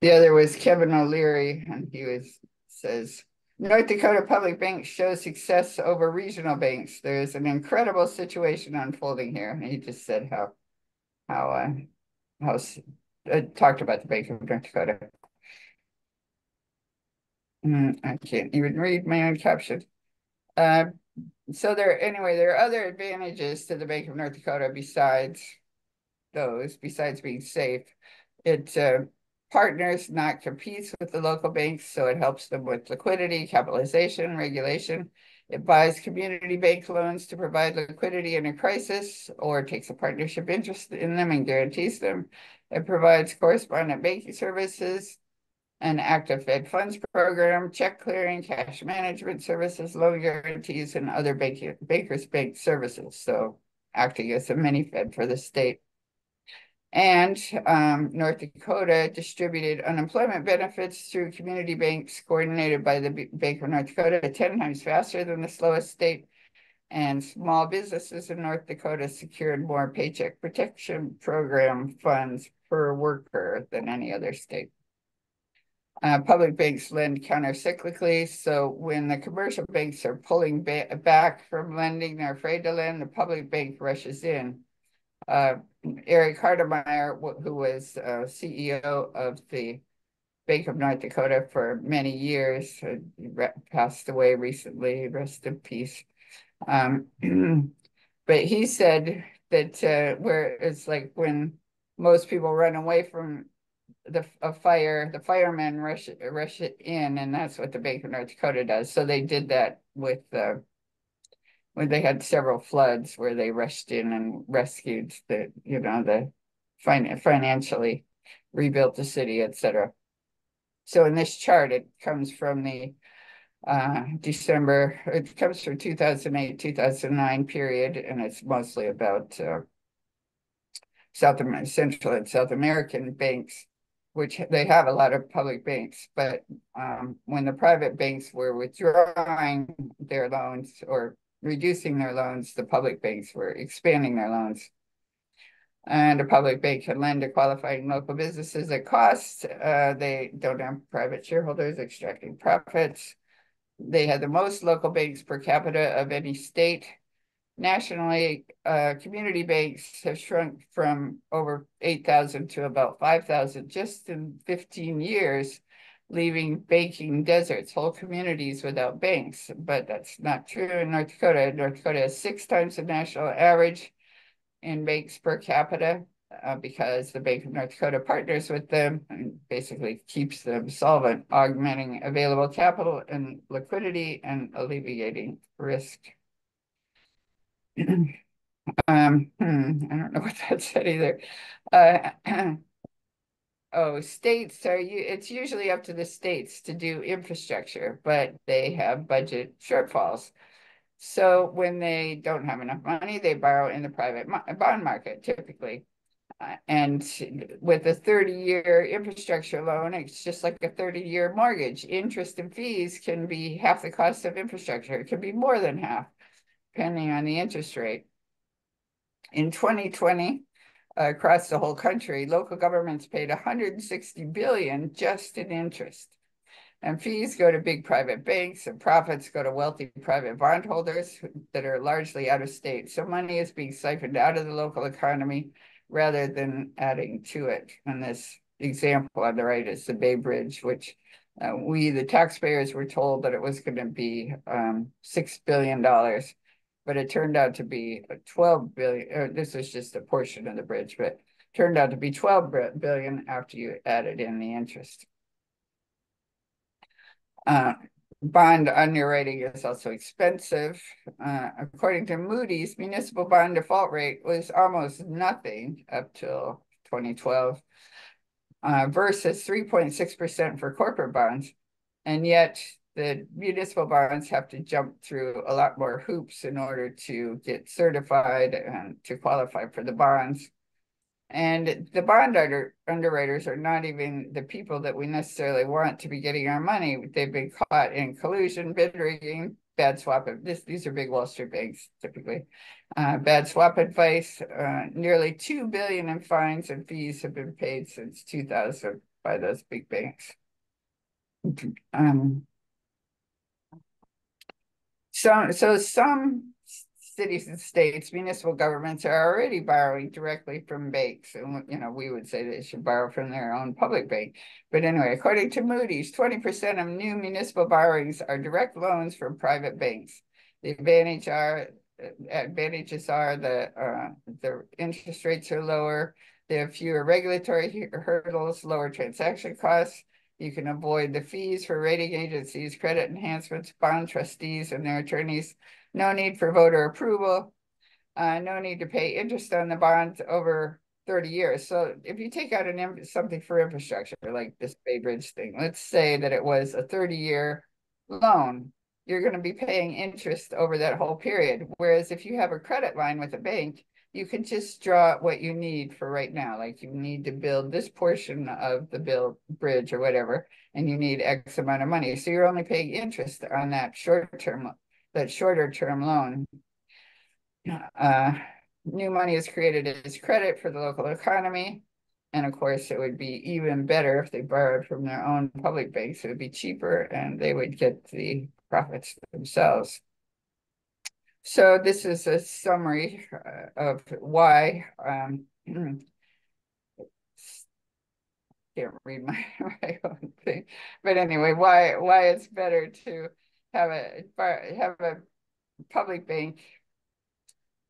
The other was Kevin O'Leary, and he was says, North Dakota Public Bank shows success over regional banks. There's an incredible situation unfolding here. And he just said how how uh, how I talked about the Bank of North Dakota. Mm, I can't even read my own caption. Uh, so there, anyway, there are other advantages to the Bank of North Dakota besides those, besides being safe. It uh, partners, not competes with the local banks, so it helps them with liquidity, capitalization, regulation. It buys community bank loans to provide liquidity in a crisis or takes a partnership interest in them and guarantees them. It provides correspondent banking services, an active Fed funds program, check clearing, cash management services, loan guarantees, and other bank bankers bank services. So acting as a mini Fed for the state. And um, North Dakota distributed unemployment benefits through community banks coordinated by the Bank of North Dakota 10 times faster than the slowest state. And small businesses in North Dakota secured more paycheck protection program funds per worker than any other state. Uh, public banks lend countercyclically. So when the commercial banks are pulling ba back from lending, they're afraid to lend, the public bank rushes in. Uh, Eric Hardmeyer, wh- who was uh, CEO of the Bank of North Dakota for many years, uh, passed away recently, rest in peace. Um, but he said that uh, where it's like when most people run away from the a fire, the firemen rush rush it in, and that's what the Bank of North Dakota does. So they did that with uh, when they had several floods where they rushed in and rescued the, you know, the fin- financially rebuilt the city, etc. So in this chart, it comes from the uh, December, it comes from 2008, 2009 period, and it's mostly about uh, South Central and South American banks, which they have a lot of public banks, but um, when the private banks were withdrawing their loans or reducing their loans, the public banks were expanding their loans. And a public bank can lend to qualifying local businesses at cost. Uh, they don't have private shareholders extracting profits. They had the most local banks per capita of any state. Nationally, uh, community banks have shrunk from over eight thousand to about five thousand just in fifteen years, leaving banking deserts, whole communities without banks. But that's not true in North Dakota. North Dakota has six times the national average in banks per capita uh, because the Bank of North Dakota partners with them and basically keeps them solvent, augmenting available capital and liquidity and alleviating risk. um, hmm, I don't know what that said either. Uh, oh, states are you? It's usually up to the states to do infrastructure, but they have budget shortfalls. So when they don't have enough money, they borrow in the private bond market typically. And with a 30 year infrastructure loan, it's just like a 30 year mortgage. Interest and fees can be half the cost of infrastructure. It can be more than half, depending on the interest rate. In 2020, uh, across the whole country, local governments paid 160 billion just in interest. And fees go to big private banks and profits go to wealthy private bondholders that are largely out of state. So money is being siphoned out of the local economy rather than adding to it. And this example on the right is the Bay Bridge, which uh, we, the taxpayers, were told that it was going to be um, $6 billion. But it turned out to be 12 billion. Or this is just a portion of the bridge, but turned out to be 12 billion after you added in the interest. Uh, bond underwriting is also expensive. Uh, according to Moody's, municipal bond default rate was almost nothing up till 2012 uh, versus 3.6% for corporate bonds. And yet the municipal bonds have to jump through a lot more hoops in order to get certified and to qualify for the bonds. And the bond under, underwriters are not even the people that we necessarily want to be getting our money. They've been caught in collusion, bid rigging, bad swap. This, these are big Wall Street banks typically. Uh, bad swap advice. Uh, nearly two billion in fines and fees have been paid since 2000 by those big banks. Um, so, so some cities and states, municipal governments are already borrowing directly from banks. And, you know, we would say they should borrow from their own public bank. But anyway, according to Moody's, 20% of new municipal borrowings are direct loans from private banks. The advantage are advantages are the uh, the interest rates are lower. They have fewer regulatory hurdles, lower transaction costs. You can avoid the fees for rating agencies, credit enhancements, bond trustees, and their attorneys no need for voter approval, uh, no need to pay interest on the bonds over 30 years. So if you take out an something for infrastructure, like this Bay Bridge thing, let's say that it was a 30 year loan, you're going to be paying interest over that whole period. Whereas if you have a credit line with a bank, you can just draw what you need for right now. Like you need to build this portion of the build bridge or whatever, and you need X amount of money. So you're only paying interest on that short term that shorter term loan. Uh, new money is created as credit for the local economy. And of course, it would be even better if they borrowed from their own public banks. It would be cheaper and they would get the profits themselves. So this is a summary uh, of why um, can't read my, my own thing, but anyway, why why it's better to have a have a public bank.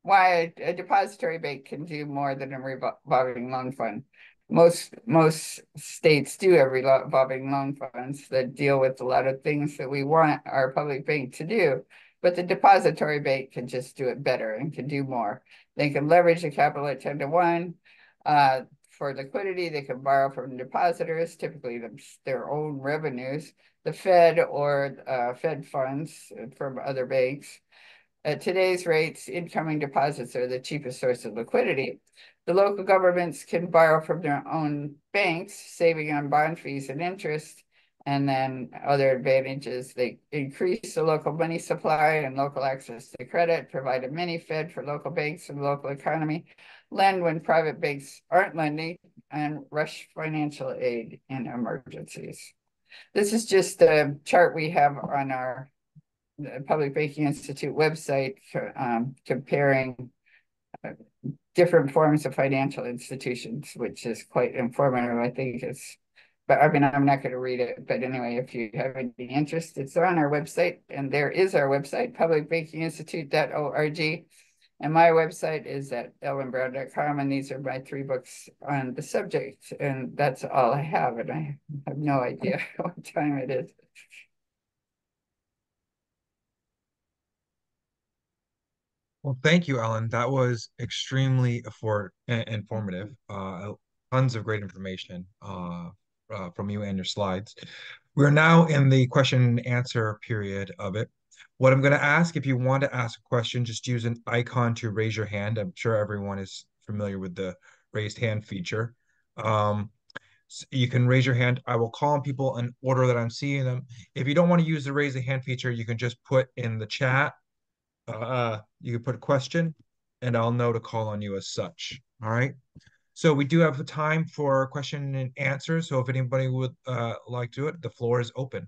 Why a, a depository bank can do more than a revolving loan fund. Most most states do have revolving loan funds that deal with a lot of things that we want our public bank to do. But the depository bank can just do it better and can do more. They can leverage the capital at 10 to 1. Uh, for liquidity, they can borrow from depositors, typically their own revenues, the Fed or uh, Fed funds from other banks. At today's rates, incoming deposits are the cheapest source of liquidity. The local governments can borrow from their own banks, saving on bond fees and interest. And then other advantages, they increase the local money supply and local access to credit, provide a mini Fed for local banks and local economy, lend when private banks aren't lending, and rush financial aid in emergencies. This is just a chart we have on our Public Banking Institute website um, comparing uh, different forms of financial institutions, which is quite informative, I think it's but I mean, I'm not going to read it. But anyway, if you have any interest, it's on our website. And there is our website, publicbankinginstitute.org. And my website is at ellenbrown.com. And these are my three books on the subject. And that's all I have. And I have no idea what time it is. Well, thank you, Ellen. That was extremely informative. Uh, tons of great information. Uh, uh, from you and your slides. We're now in the question and answer period of it. What I'm going to ask, if you want to ask a question, just use an icon to raise your hand. I'm sure everyone is familiar with the raised hand feature. Um, so you can raise your hand. I will call on people in order that I'm seeing them. If you don't want to use the raise a hand feature, you can just put in the chat. Uh, you can put a question, and I'll know to call on you as such. All right. So we do have time for question and answer. So if anybody would uh, like to do it, the floor is open.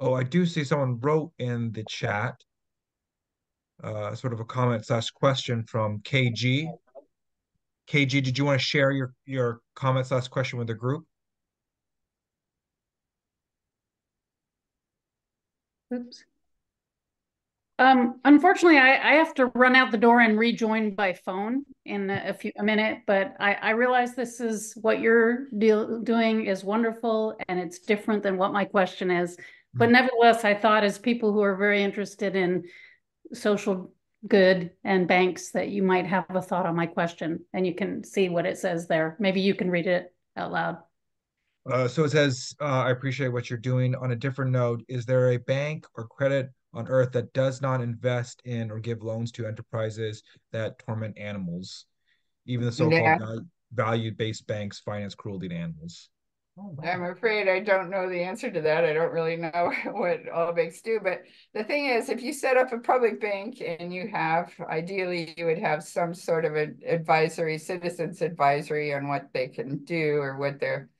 Oh, I do see someone wrote in the chat, uh, sort of a comment slash question from KG. KG, did you want to share your, your comment slash question with the group? Oops. Um, unfortunately, I, I have to run out the door and rejoin by phone in a, few a minute. But I, I realize this is what you're doing is wonderful, and it's different than what my question is. But mm-hmm. nevertheless, I thought as people who are very interested in social good and banks, that you might have a thought on my question, and you can see what it says there. Maybe you can read it out loud. Uh, so it says, uh, I appreciate what you're doing. On a different note, is there a bank or credit on earth that does not invest in or give loans to enterprises that torment animals? Even the so-called yeah. value-based banks finance cruelty to animals. Oh. I'm afraid I don't know the answer to that. I don't really know what all banks do. But the thing is, if you set up a public bank and you have, ideally, you would have some sort of an advisory, citizens advisory on what they can do or what they're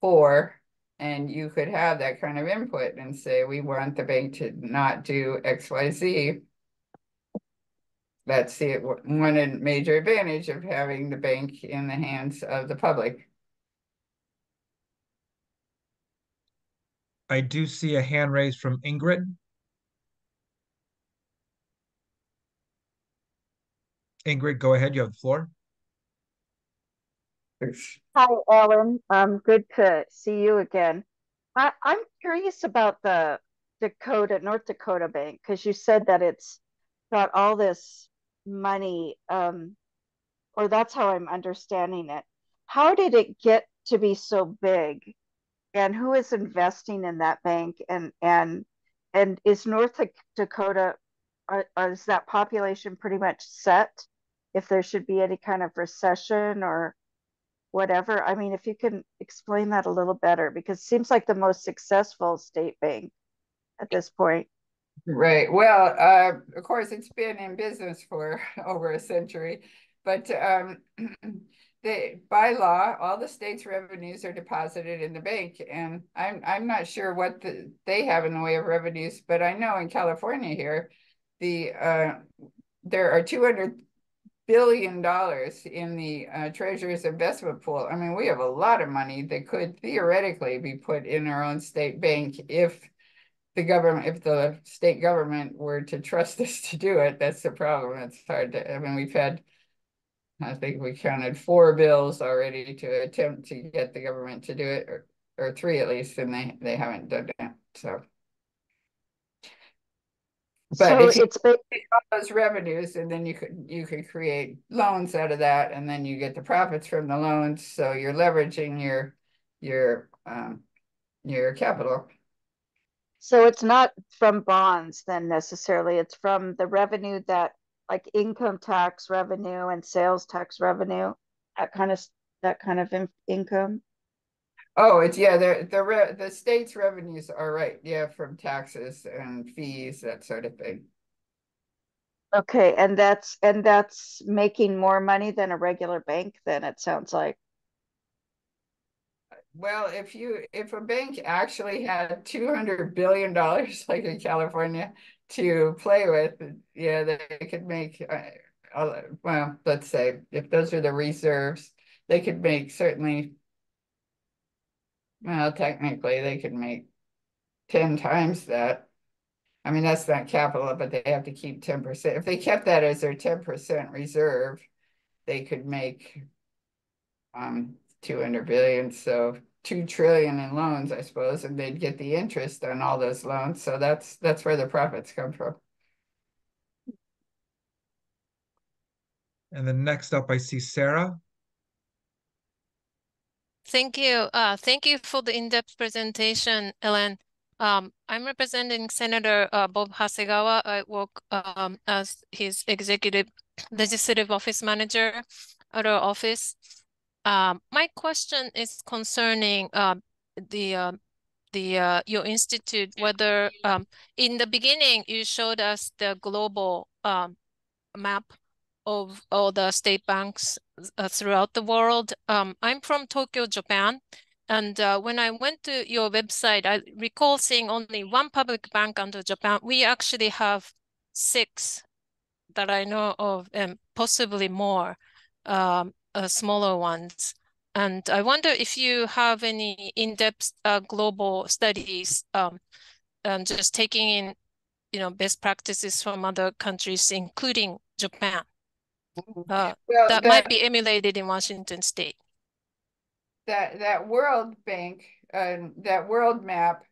for, and you could have that kind of input and say, we want the bank to not do X, Y, Z. That's the one major advantage of having the bank in the hands of the public. I do see a hand raised from Ingrid. Ingrid, go ahead. You have the floor. Hi, Ellen. Um, good to see you again. I, I'm curious about the Dakota, North Dakota Bank, because you said that it's got all this money, um, or that's how I'm understanding it. How did it get to be so big? And who is investing in that bank? And and and is North Dakota, are, is that population pretty much set if there should be any kind of recession or whatever. I mean, if you can explain that a little better, because it seems like the most successful state bank at this point. Right. Well, uh, of course, it's been in business for over a century, but um, they, by law, all the state's revenues are deposited in the bank, and I'm, I'm not sure what the, they have in the way of revenues, but I know in California here, the, uh, there are two hundred billion dollars in the uh, treasurer's investment pool. I mean, we have a lot of money that could theoretically be put in our own state bank if the government, if the state government were to trust us to do it. That's the problem. It's hard to, I mean, we've had, I think we counted four bills already to attempt to get the government to do it, or, or three at least, and they, they haven't done it. So. But So if it's all those revenues and then you could, you could create loans out of that and then you get the profits from the loans. So you're leveraging your, your, um, your capital. so it's not from bonds then necessarily. It's from the revenue that like income tax revenue and sales tax revenue, that kind of that kind of in- income. Oh, it's, yeah, the, the, re- the state's revenues are right. Yeah, from taxes and fees, that sort of thing. Okay, and that's and that's making more money than a regular bank then it sounds like. Well, if you, if a bank actually had two hundred billion dollars like in California to play with, yeah, they could make, uh, uh, well, let's say, if those are the reserves, they could make certainly. Well, technically, they could make ten times that. I mean, that's not capital, but they have to keep ten percent. If they kept that as their ten percent reserve, they could make um, two hundred billion, so two trillion in loans, I suppose, and they'd get the interest on all those loans, so that's, that's where the profits come from. And then next up, I see Sarah. Thank you. Uh, thank you for the in-depth presentation, Ellen. Um, I'm representing Senator uh, Bob Hasegawa. I work um, as his executive legislative office manager at our office. Um, my question is concerning um, the uh, the uh, your institute. Whether um, in the beginning you showed us the global um, map of all the state banks uh, throughout the world. I'm from Tokyo, Japan. And uh, when I went to your website, I recall seeing only one public bank under Japan. We actually have six that I know of, and possibly more um, uh, smaller ones. And I wonder if you have any in-depth uh, global studies um, and just taking in, you know, best practices from other countries, including Japan. Uh, Well, that might be emulated in Washington State. That, that World Bank, uh, that world map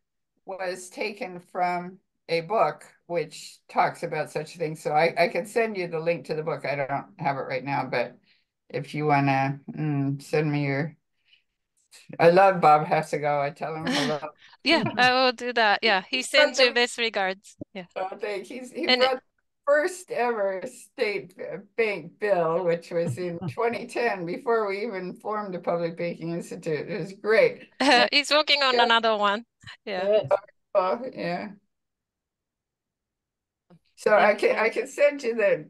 was taken from a book which talks about such things. So I, I can send you the link to the book. I don't have it right now, but if you wanna, mm, send me your. I love Bob Hasegawa. I tell him hello. Yeah, I will do that. Yeah, he sends you best regards. Yeah. Oh, thank, he's, he And- wrote the first ever state uh, bank bill, which was in twenty ten, before we even formed the Public Banking Institute. It was great. He's working on Yeah. another one. Yeah. Oh, yeah. So I can, I can send you the,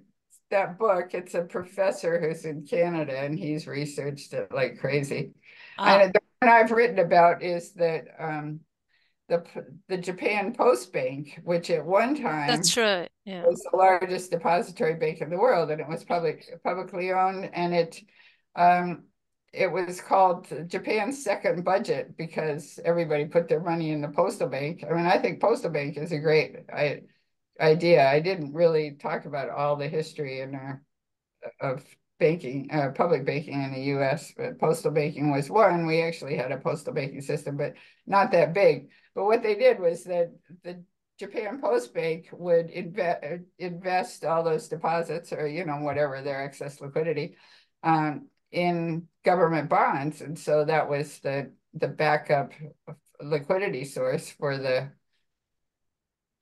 that book. It's a professor who's in Canada and he's researched it like crazy. Ah, And the one I've written about is that, um, the, the Japan Post Bank, which at one time that's right. Yeah. was the largest depository bank in the world and it was public, publicly owned and it, um, it was called Japan's second budget because everybody put their money in the postal bank. I mean, I think postal bank is a great I, idea. I didn't really talk about all the history in our of banking, uh, public banking in the U.S. But postal banking was one. We actually had a postal banking system, but not that big. But what they did was that the Japan Post Bank would invest invest all those deposits or you know whatever their excess liquidity um, in government bonds, and so that was the the backup liquidity source for the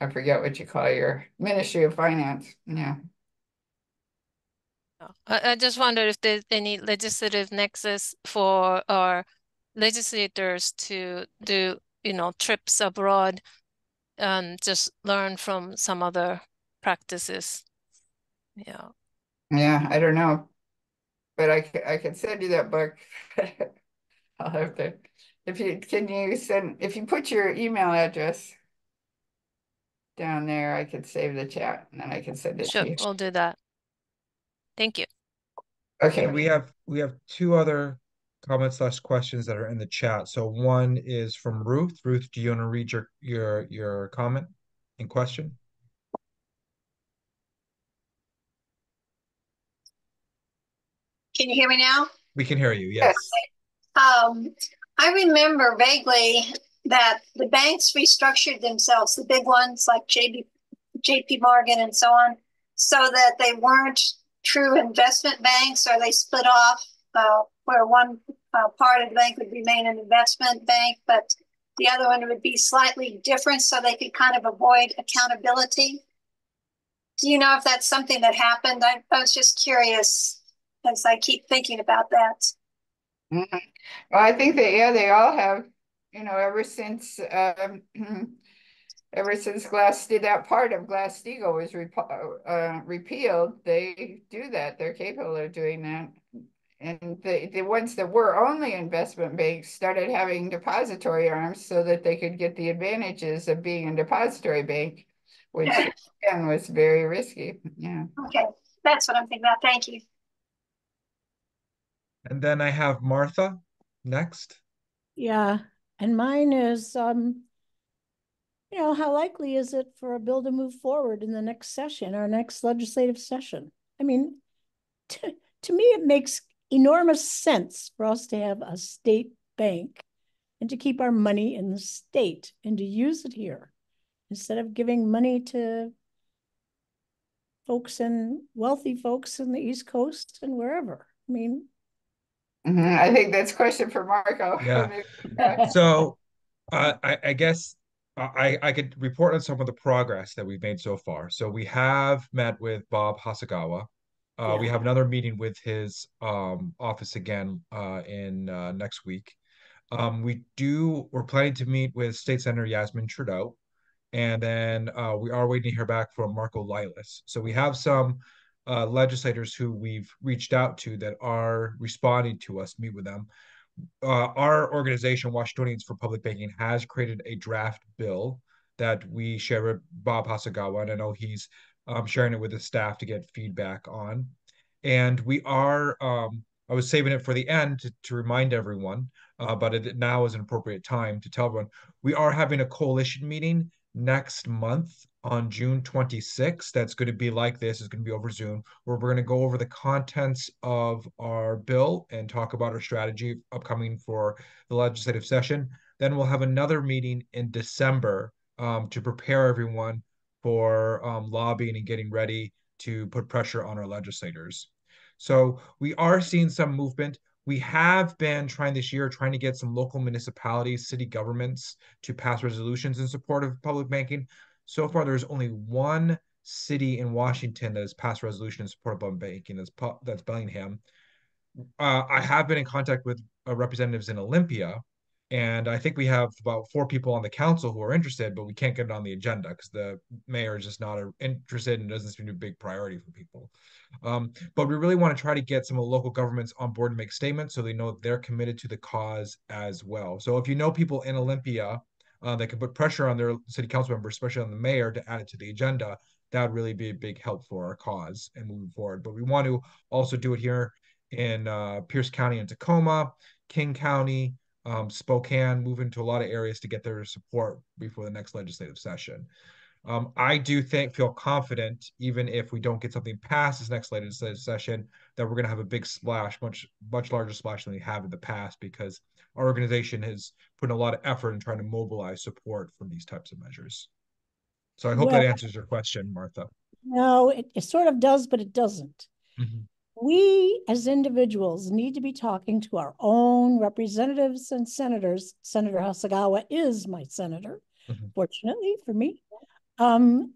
I forget what you call your Ministry of Finance. Yeah. Oh, I, I just wonder if there's any legislative nexus for our legislators to do, you know, trips abroad and just learn from some other practices. Yeah. Yeah, I don't know. but I I can send you that book. I'll have to, if you, can you send, if you put your email address down there, I could save the chat and then I can send it Sure, to you. we'll do that. Thank you. Okay, And we have, we have two other comments slash questions that are in the chat. So one is from Ruth. Ruth, do you want to read your, your, your comment in question? Can you hear me now? We can hear you, yes. Um, I remember vaguely that the banks restructured themselves, the big ones like JP, JP Morgan and so on, so that they weren't true investment banks or they split off uh, where one uh, part of the bank would remain an investment bank, but the other one would be slightly different so they could kind of avoid accountability. Do you know if that's something that happened? I, I was just curious as I keep thinking about that. Mhm. Well, I think that, yeah, they all have, you know, ever since, um, ever since Glass did that part of Glass-Steagall was repo- uh, repealed, they do that. They're capable of doing that. And the, the ones that were only investment banks started having depository arms so that they could get the advantages of being a depository bank, which again was very risky. Yeah. Okay, that's what I'm thinking about. Thank you. And then I have Martha next. Yeah, and mine is, um, you know, how likely is it for a bill to move forward in the next session, our next legislative session? I mean, to, to me, it makes enormous sense for us to have a state bank and to keep our money in the state and to use it here instead of giving money to folks and wealthy folks in the East Coast and wherever. I mean, Mhm, I think that's a question for Marco. Yeah. Uh, So, uh, I, I guess I, I could report on some of the progress that we've made so far. So we have met with Bob Hasegawa. Uh, we have another meeting with his um, office again uh, in uh, next week. Um, we do, we're planning to meet with State Senator Yasmin Trudeau. And then uh, we are waiting to hear back from Marko Liias. So we have some uh, legislators who we've reached out to that are responding to us, meet with them. Uh, our organization, Washingtonians for Public Banking, has created a draft bill that we share with Bob Hasegawa, and I know he's um, sharing it with his staff to get feedback on. And we are, um, I was saving it for the end to, to remind everyone, uh, but it now is an appropriate time to tell everyone we are having a coalition meeting next month on June 26th. That's going to be like this. It's going to be over Zoom, where we're going to go over the contents of our bill and talk about our strategy upcoming for the legislative session. Then we'll have another meeting in December um, to prepare everyone for um, lobbying and getting ready to put pressure on our legislators. So we are seeing some movement. We have been trying this year, trying to get some local municipalities, city governments to pass resolutions in support of public banking. So far, there's only one city in Washington that has passed a resolution in support of public banking. That's that's Bellingham. Uh, I have been in contact with uh, representatives in Olympia, and I think we have about four people on the council who are interested, but we can't get it on the agenda because the mayor is just not interested and doesn't seem to be a big priority for people. Um, but we really want to try to get some of the local governments on board and make statements so they know they're committed to the cause as well. So if you know people in Olympia uh, that can put pressure on their city council members, especially on the mayor, to add it to the agenda, that would really be a big help for our cause and moving forward. But we want to also do it here in uh, Pierce County and Tacoma, King County, um, Spokane, move into a lot of areas to get their support before the next legislative session. Um, I do think feel confident, even if we don't get something passed this next legislative session, that we're going to have a big splash, much much larger splash than we have in the past, because our organization has put a lot of effort in trying to mobilize support for these types of measures. So I hope Well- that answers your question, Martha. no, it, it sort of does, but it doesn't. Mhm. We as individuals need to be talking to our own representatives and senators. Senator Hasegawa is my senator, Mhm. fortunately for me. Um,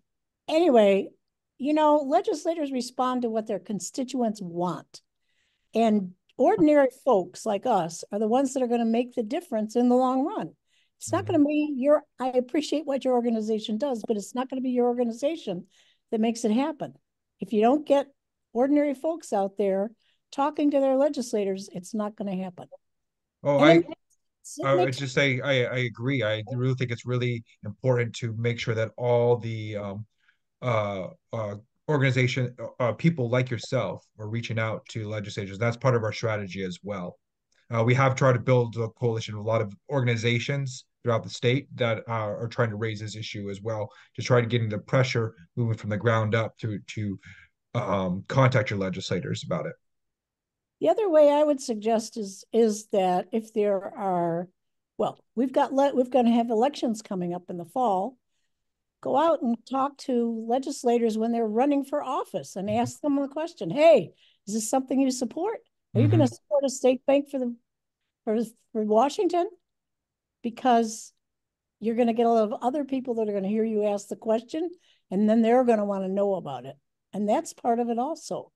anyway, you know, legislators respond to what their constituents want. And ordinary folks like us are the ones that are going to make the difference in the long run. It's not going to be your, I appreciate what your organization does, but it's not going to be your organization that makes it happen. If you don't get ordinary folks out there talking to their legislators, it's not going to happen. Oh, And I, it makes- it I would just say, I, I agree. I really think it's really important to make sure that all the, um, uh, uh, organization, uh, people like yourself are reaching out to legislators. That's part of our strategy as well. Uh, we have tried to build a coalition of a lot of organizations throughout the state that uh, are trying to raise this issue as well, to try to getting the pressure moving from the ground up to to um, contact your legislators about it. The other way I would suggest is is that if there are, well, we've got let we've got to have elections coming up in the fall. Go out and talk to legislators when they're running for office and mm-hmm. ask them the question, hey, is this something you support? Are you going to mm-hmm. support a state bank for the for for Washington? Because you're going to get a lot of other people that are going to hear you ask the question, and then they're going to want to know about it, and that's part of it also.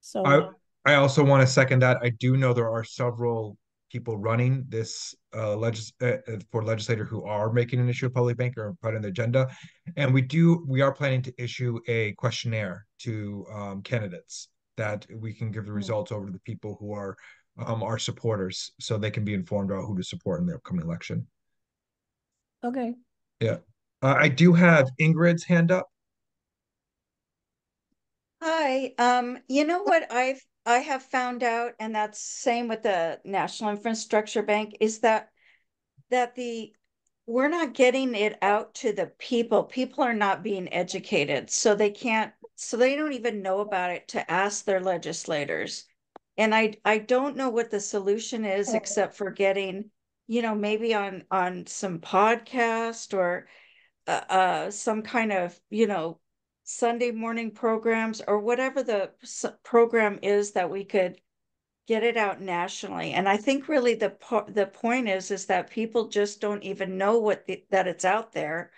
So I I also want to second that. I do know there are several people running this uh, legis uh, uh, for legislator who are making an issue of public bank or put on the agenda, and we do we are planning to issue a questionnaire to um, candidates that we can give the results over to the people who are um, our supporters, so they can be informed about who to support in the upcoming election. okay. Yeah, uh, I do have Ingrid's hand up. Hi, um, you know what I've I have found out, and that's same with the National Infrastructure Bank, is that that the we're not getting it out to the people. People are not being educated, so they can't, so they don't even know about it to ask their legislators. And I I don't know what the solution is except for getting, you know, maybe on on some podcast or uh, uh some kind of, you know, Sunday morning programs or whatever the program is that we could get it out nationally. And I think really the po- the point is is that people just don't even know what the, that it's out there,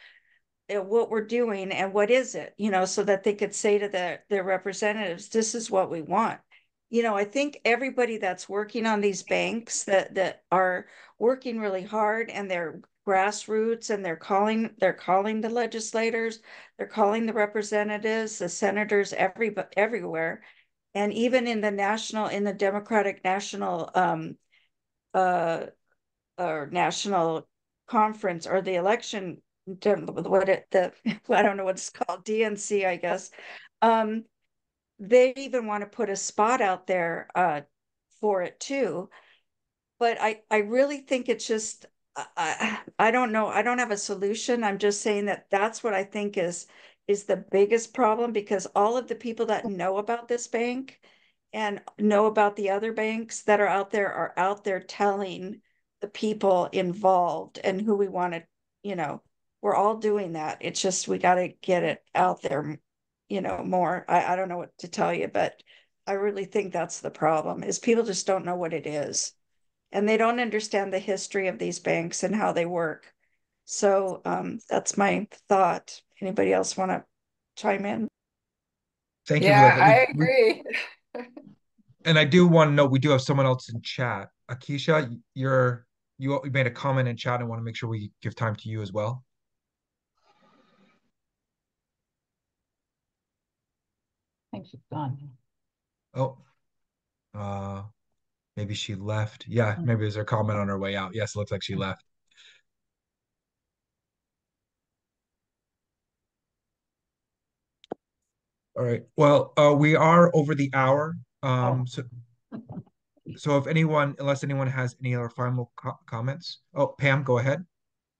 what we're doing and what is it, you know, so that they could say to their their representatives, this is what we want. You know, I think everybody that's working on these banks that that are working really hard and they're grassroots and they're calling they're calling the legislators, they're calling the representatives, the senators, every everywhere. And even in the national, in the Democratic National um uh or national conference or the election what it the I don't know what it's called, DNC, I guess. Um they even want to put a spot out there uh for it too. But I I really think it's just I, I don't know. I don't have a solution. I'm just saying that that's what I think is is the biggest problem because all of the people that know about this bank and know about the other banks that are out there are out there telling the people involved and who we want to, you know, we're all doing that. It's just we got to get it out there, you know, more. I, I don't know what to tell you, but I really think that's the problem is people just don't know what it is and they don't understand the history of these banks and how they work. So um, that's my thought. Anybody else want to chime in? Thank you Yeah. I We- we- agree. And I do want to know we do have someone else in chat. Akisha, you're you you made a comment in chat. I want to make sure we give time to you as well. I think she's gone. Oh, uh, maybe she left. Yeah, maybe there's a comment on her way out. Yes, it looks like she left. All right. Well, uh, we are over the hour. Um, so, so if anyone, unless anyone has any other final co comments, oh, Pam, go ahead.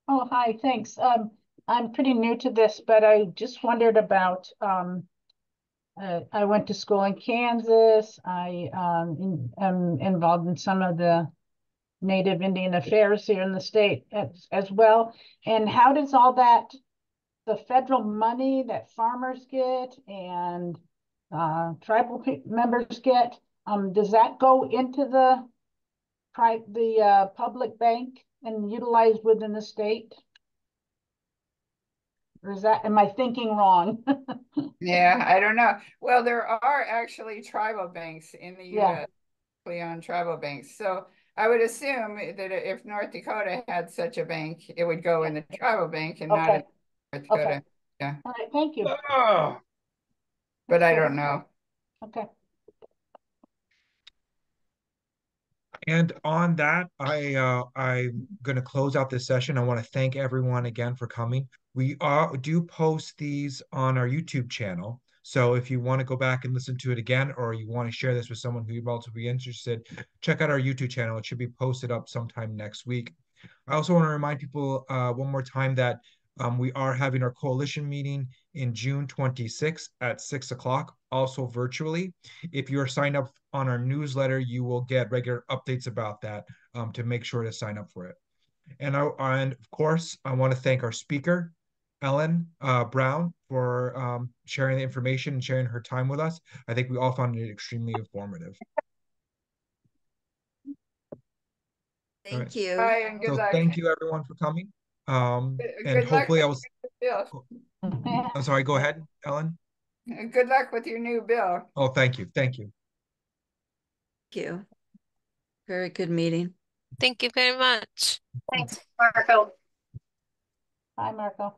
Oh, hi, thanks. Um, I'm pretty new to this, but I just wondered about, um, uh, I went to school in Kansas. I, um, in, am involved in some of the Native Indian affairs here in the state as, as well. And how does all that, the federal money that farmers get and, uh, tribal members get, um, does that go into the the, uh, public bank and utilized within the state? Or is that, am I thinking wrong? Yeah, I don't know. Well, there are actually tribal banks in the Yeah. US, Leon tribal banks. So I would assume that if North Dakota had such a bank, it would go in the tribal bank and not in Okay. North Okay. Dakota. All right, thank you. Oh, But I don't know. Okay. And on that, I uh, I'm gonna close out this session. I want to thank everyone again for coming. We uh, do post these on our YouTube channel. So if you want to go back and listen to it again, or you want to share this with someone who you also be interested, check out our YouTube channel. It should be posted up sometime next week. I also want to remind people uh, one more time that um, we are having our coalition meeting in June 26th at six o'clock, also virtually. If you are signed up on our newsletter, you will get regular updates about that um, to make sure to sign up for it. And I, and of course, I want to thank our speaker, Ellen uh, Brown, for um, sharing the information and sharing her time with us. I think we all found it extremely informative. Thank right. you. Bye and good So luck. thank you everyone for coming. Um, Good- and good luck hopefully I with was, your Bill. I'm sorry, go ahead, Ellen. Good luck with your new bill. Oh, thank you, thank you. Thank you. Very good meeting. Thank you very much. Thanks, Marko. Bye, Marko.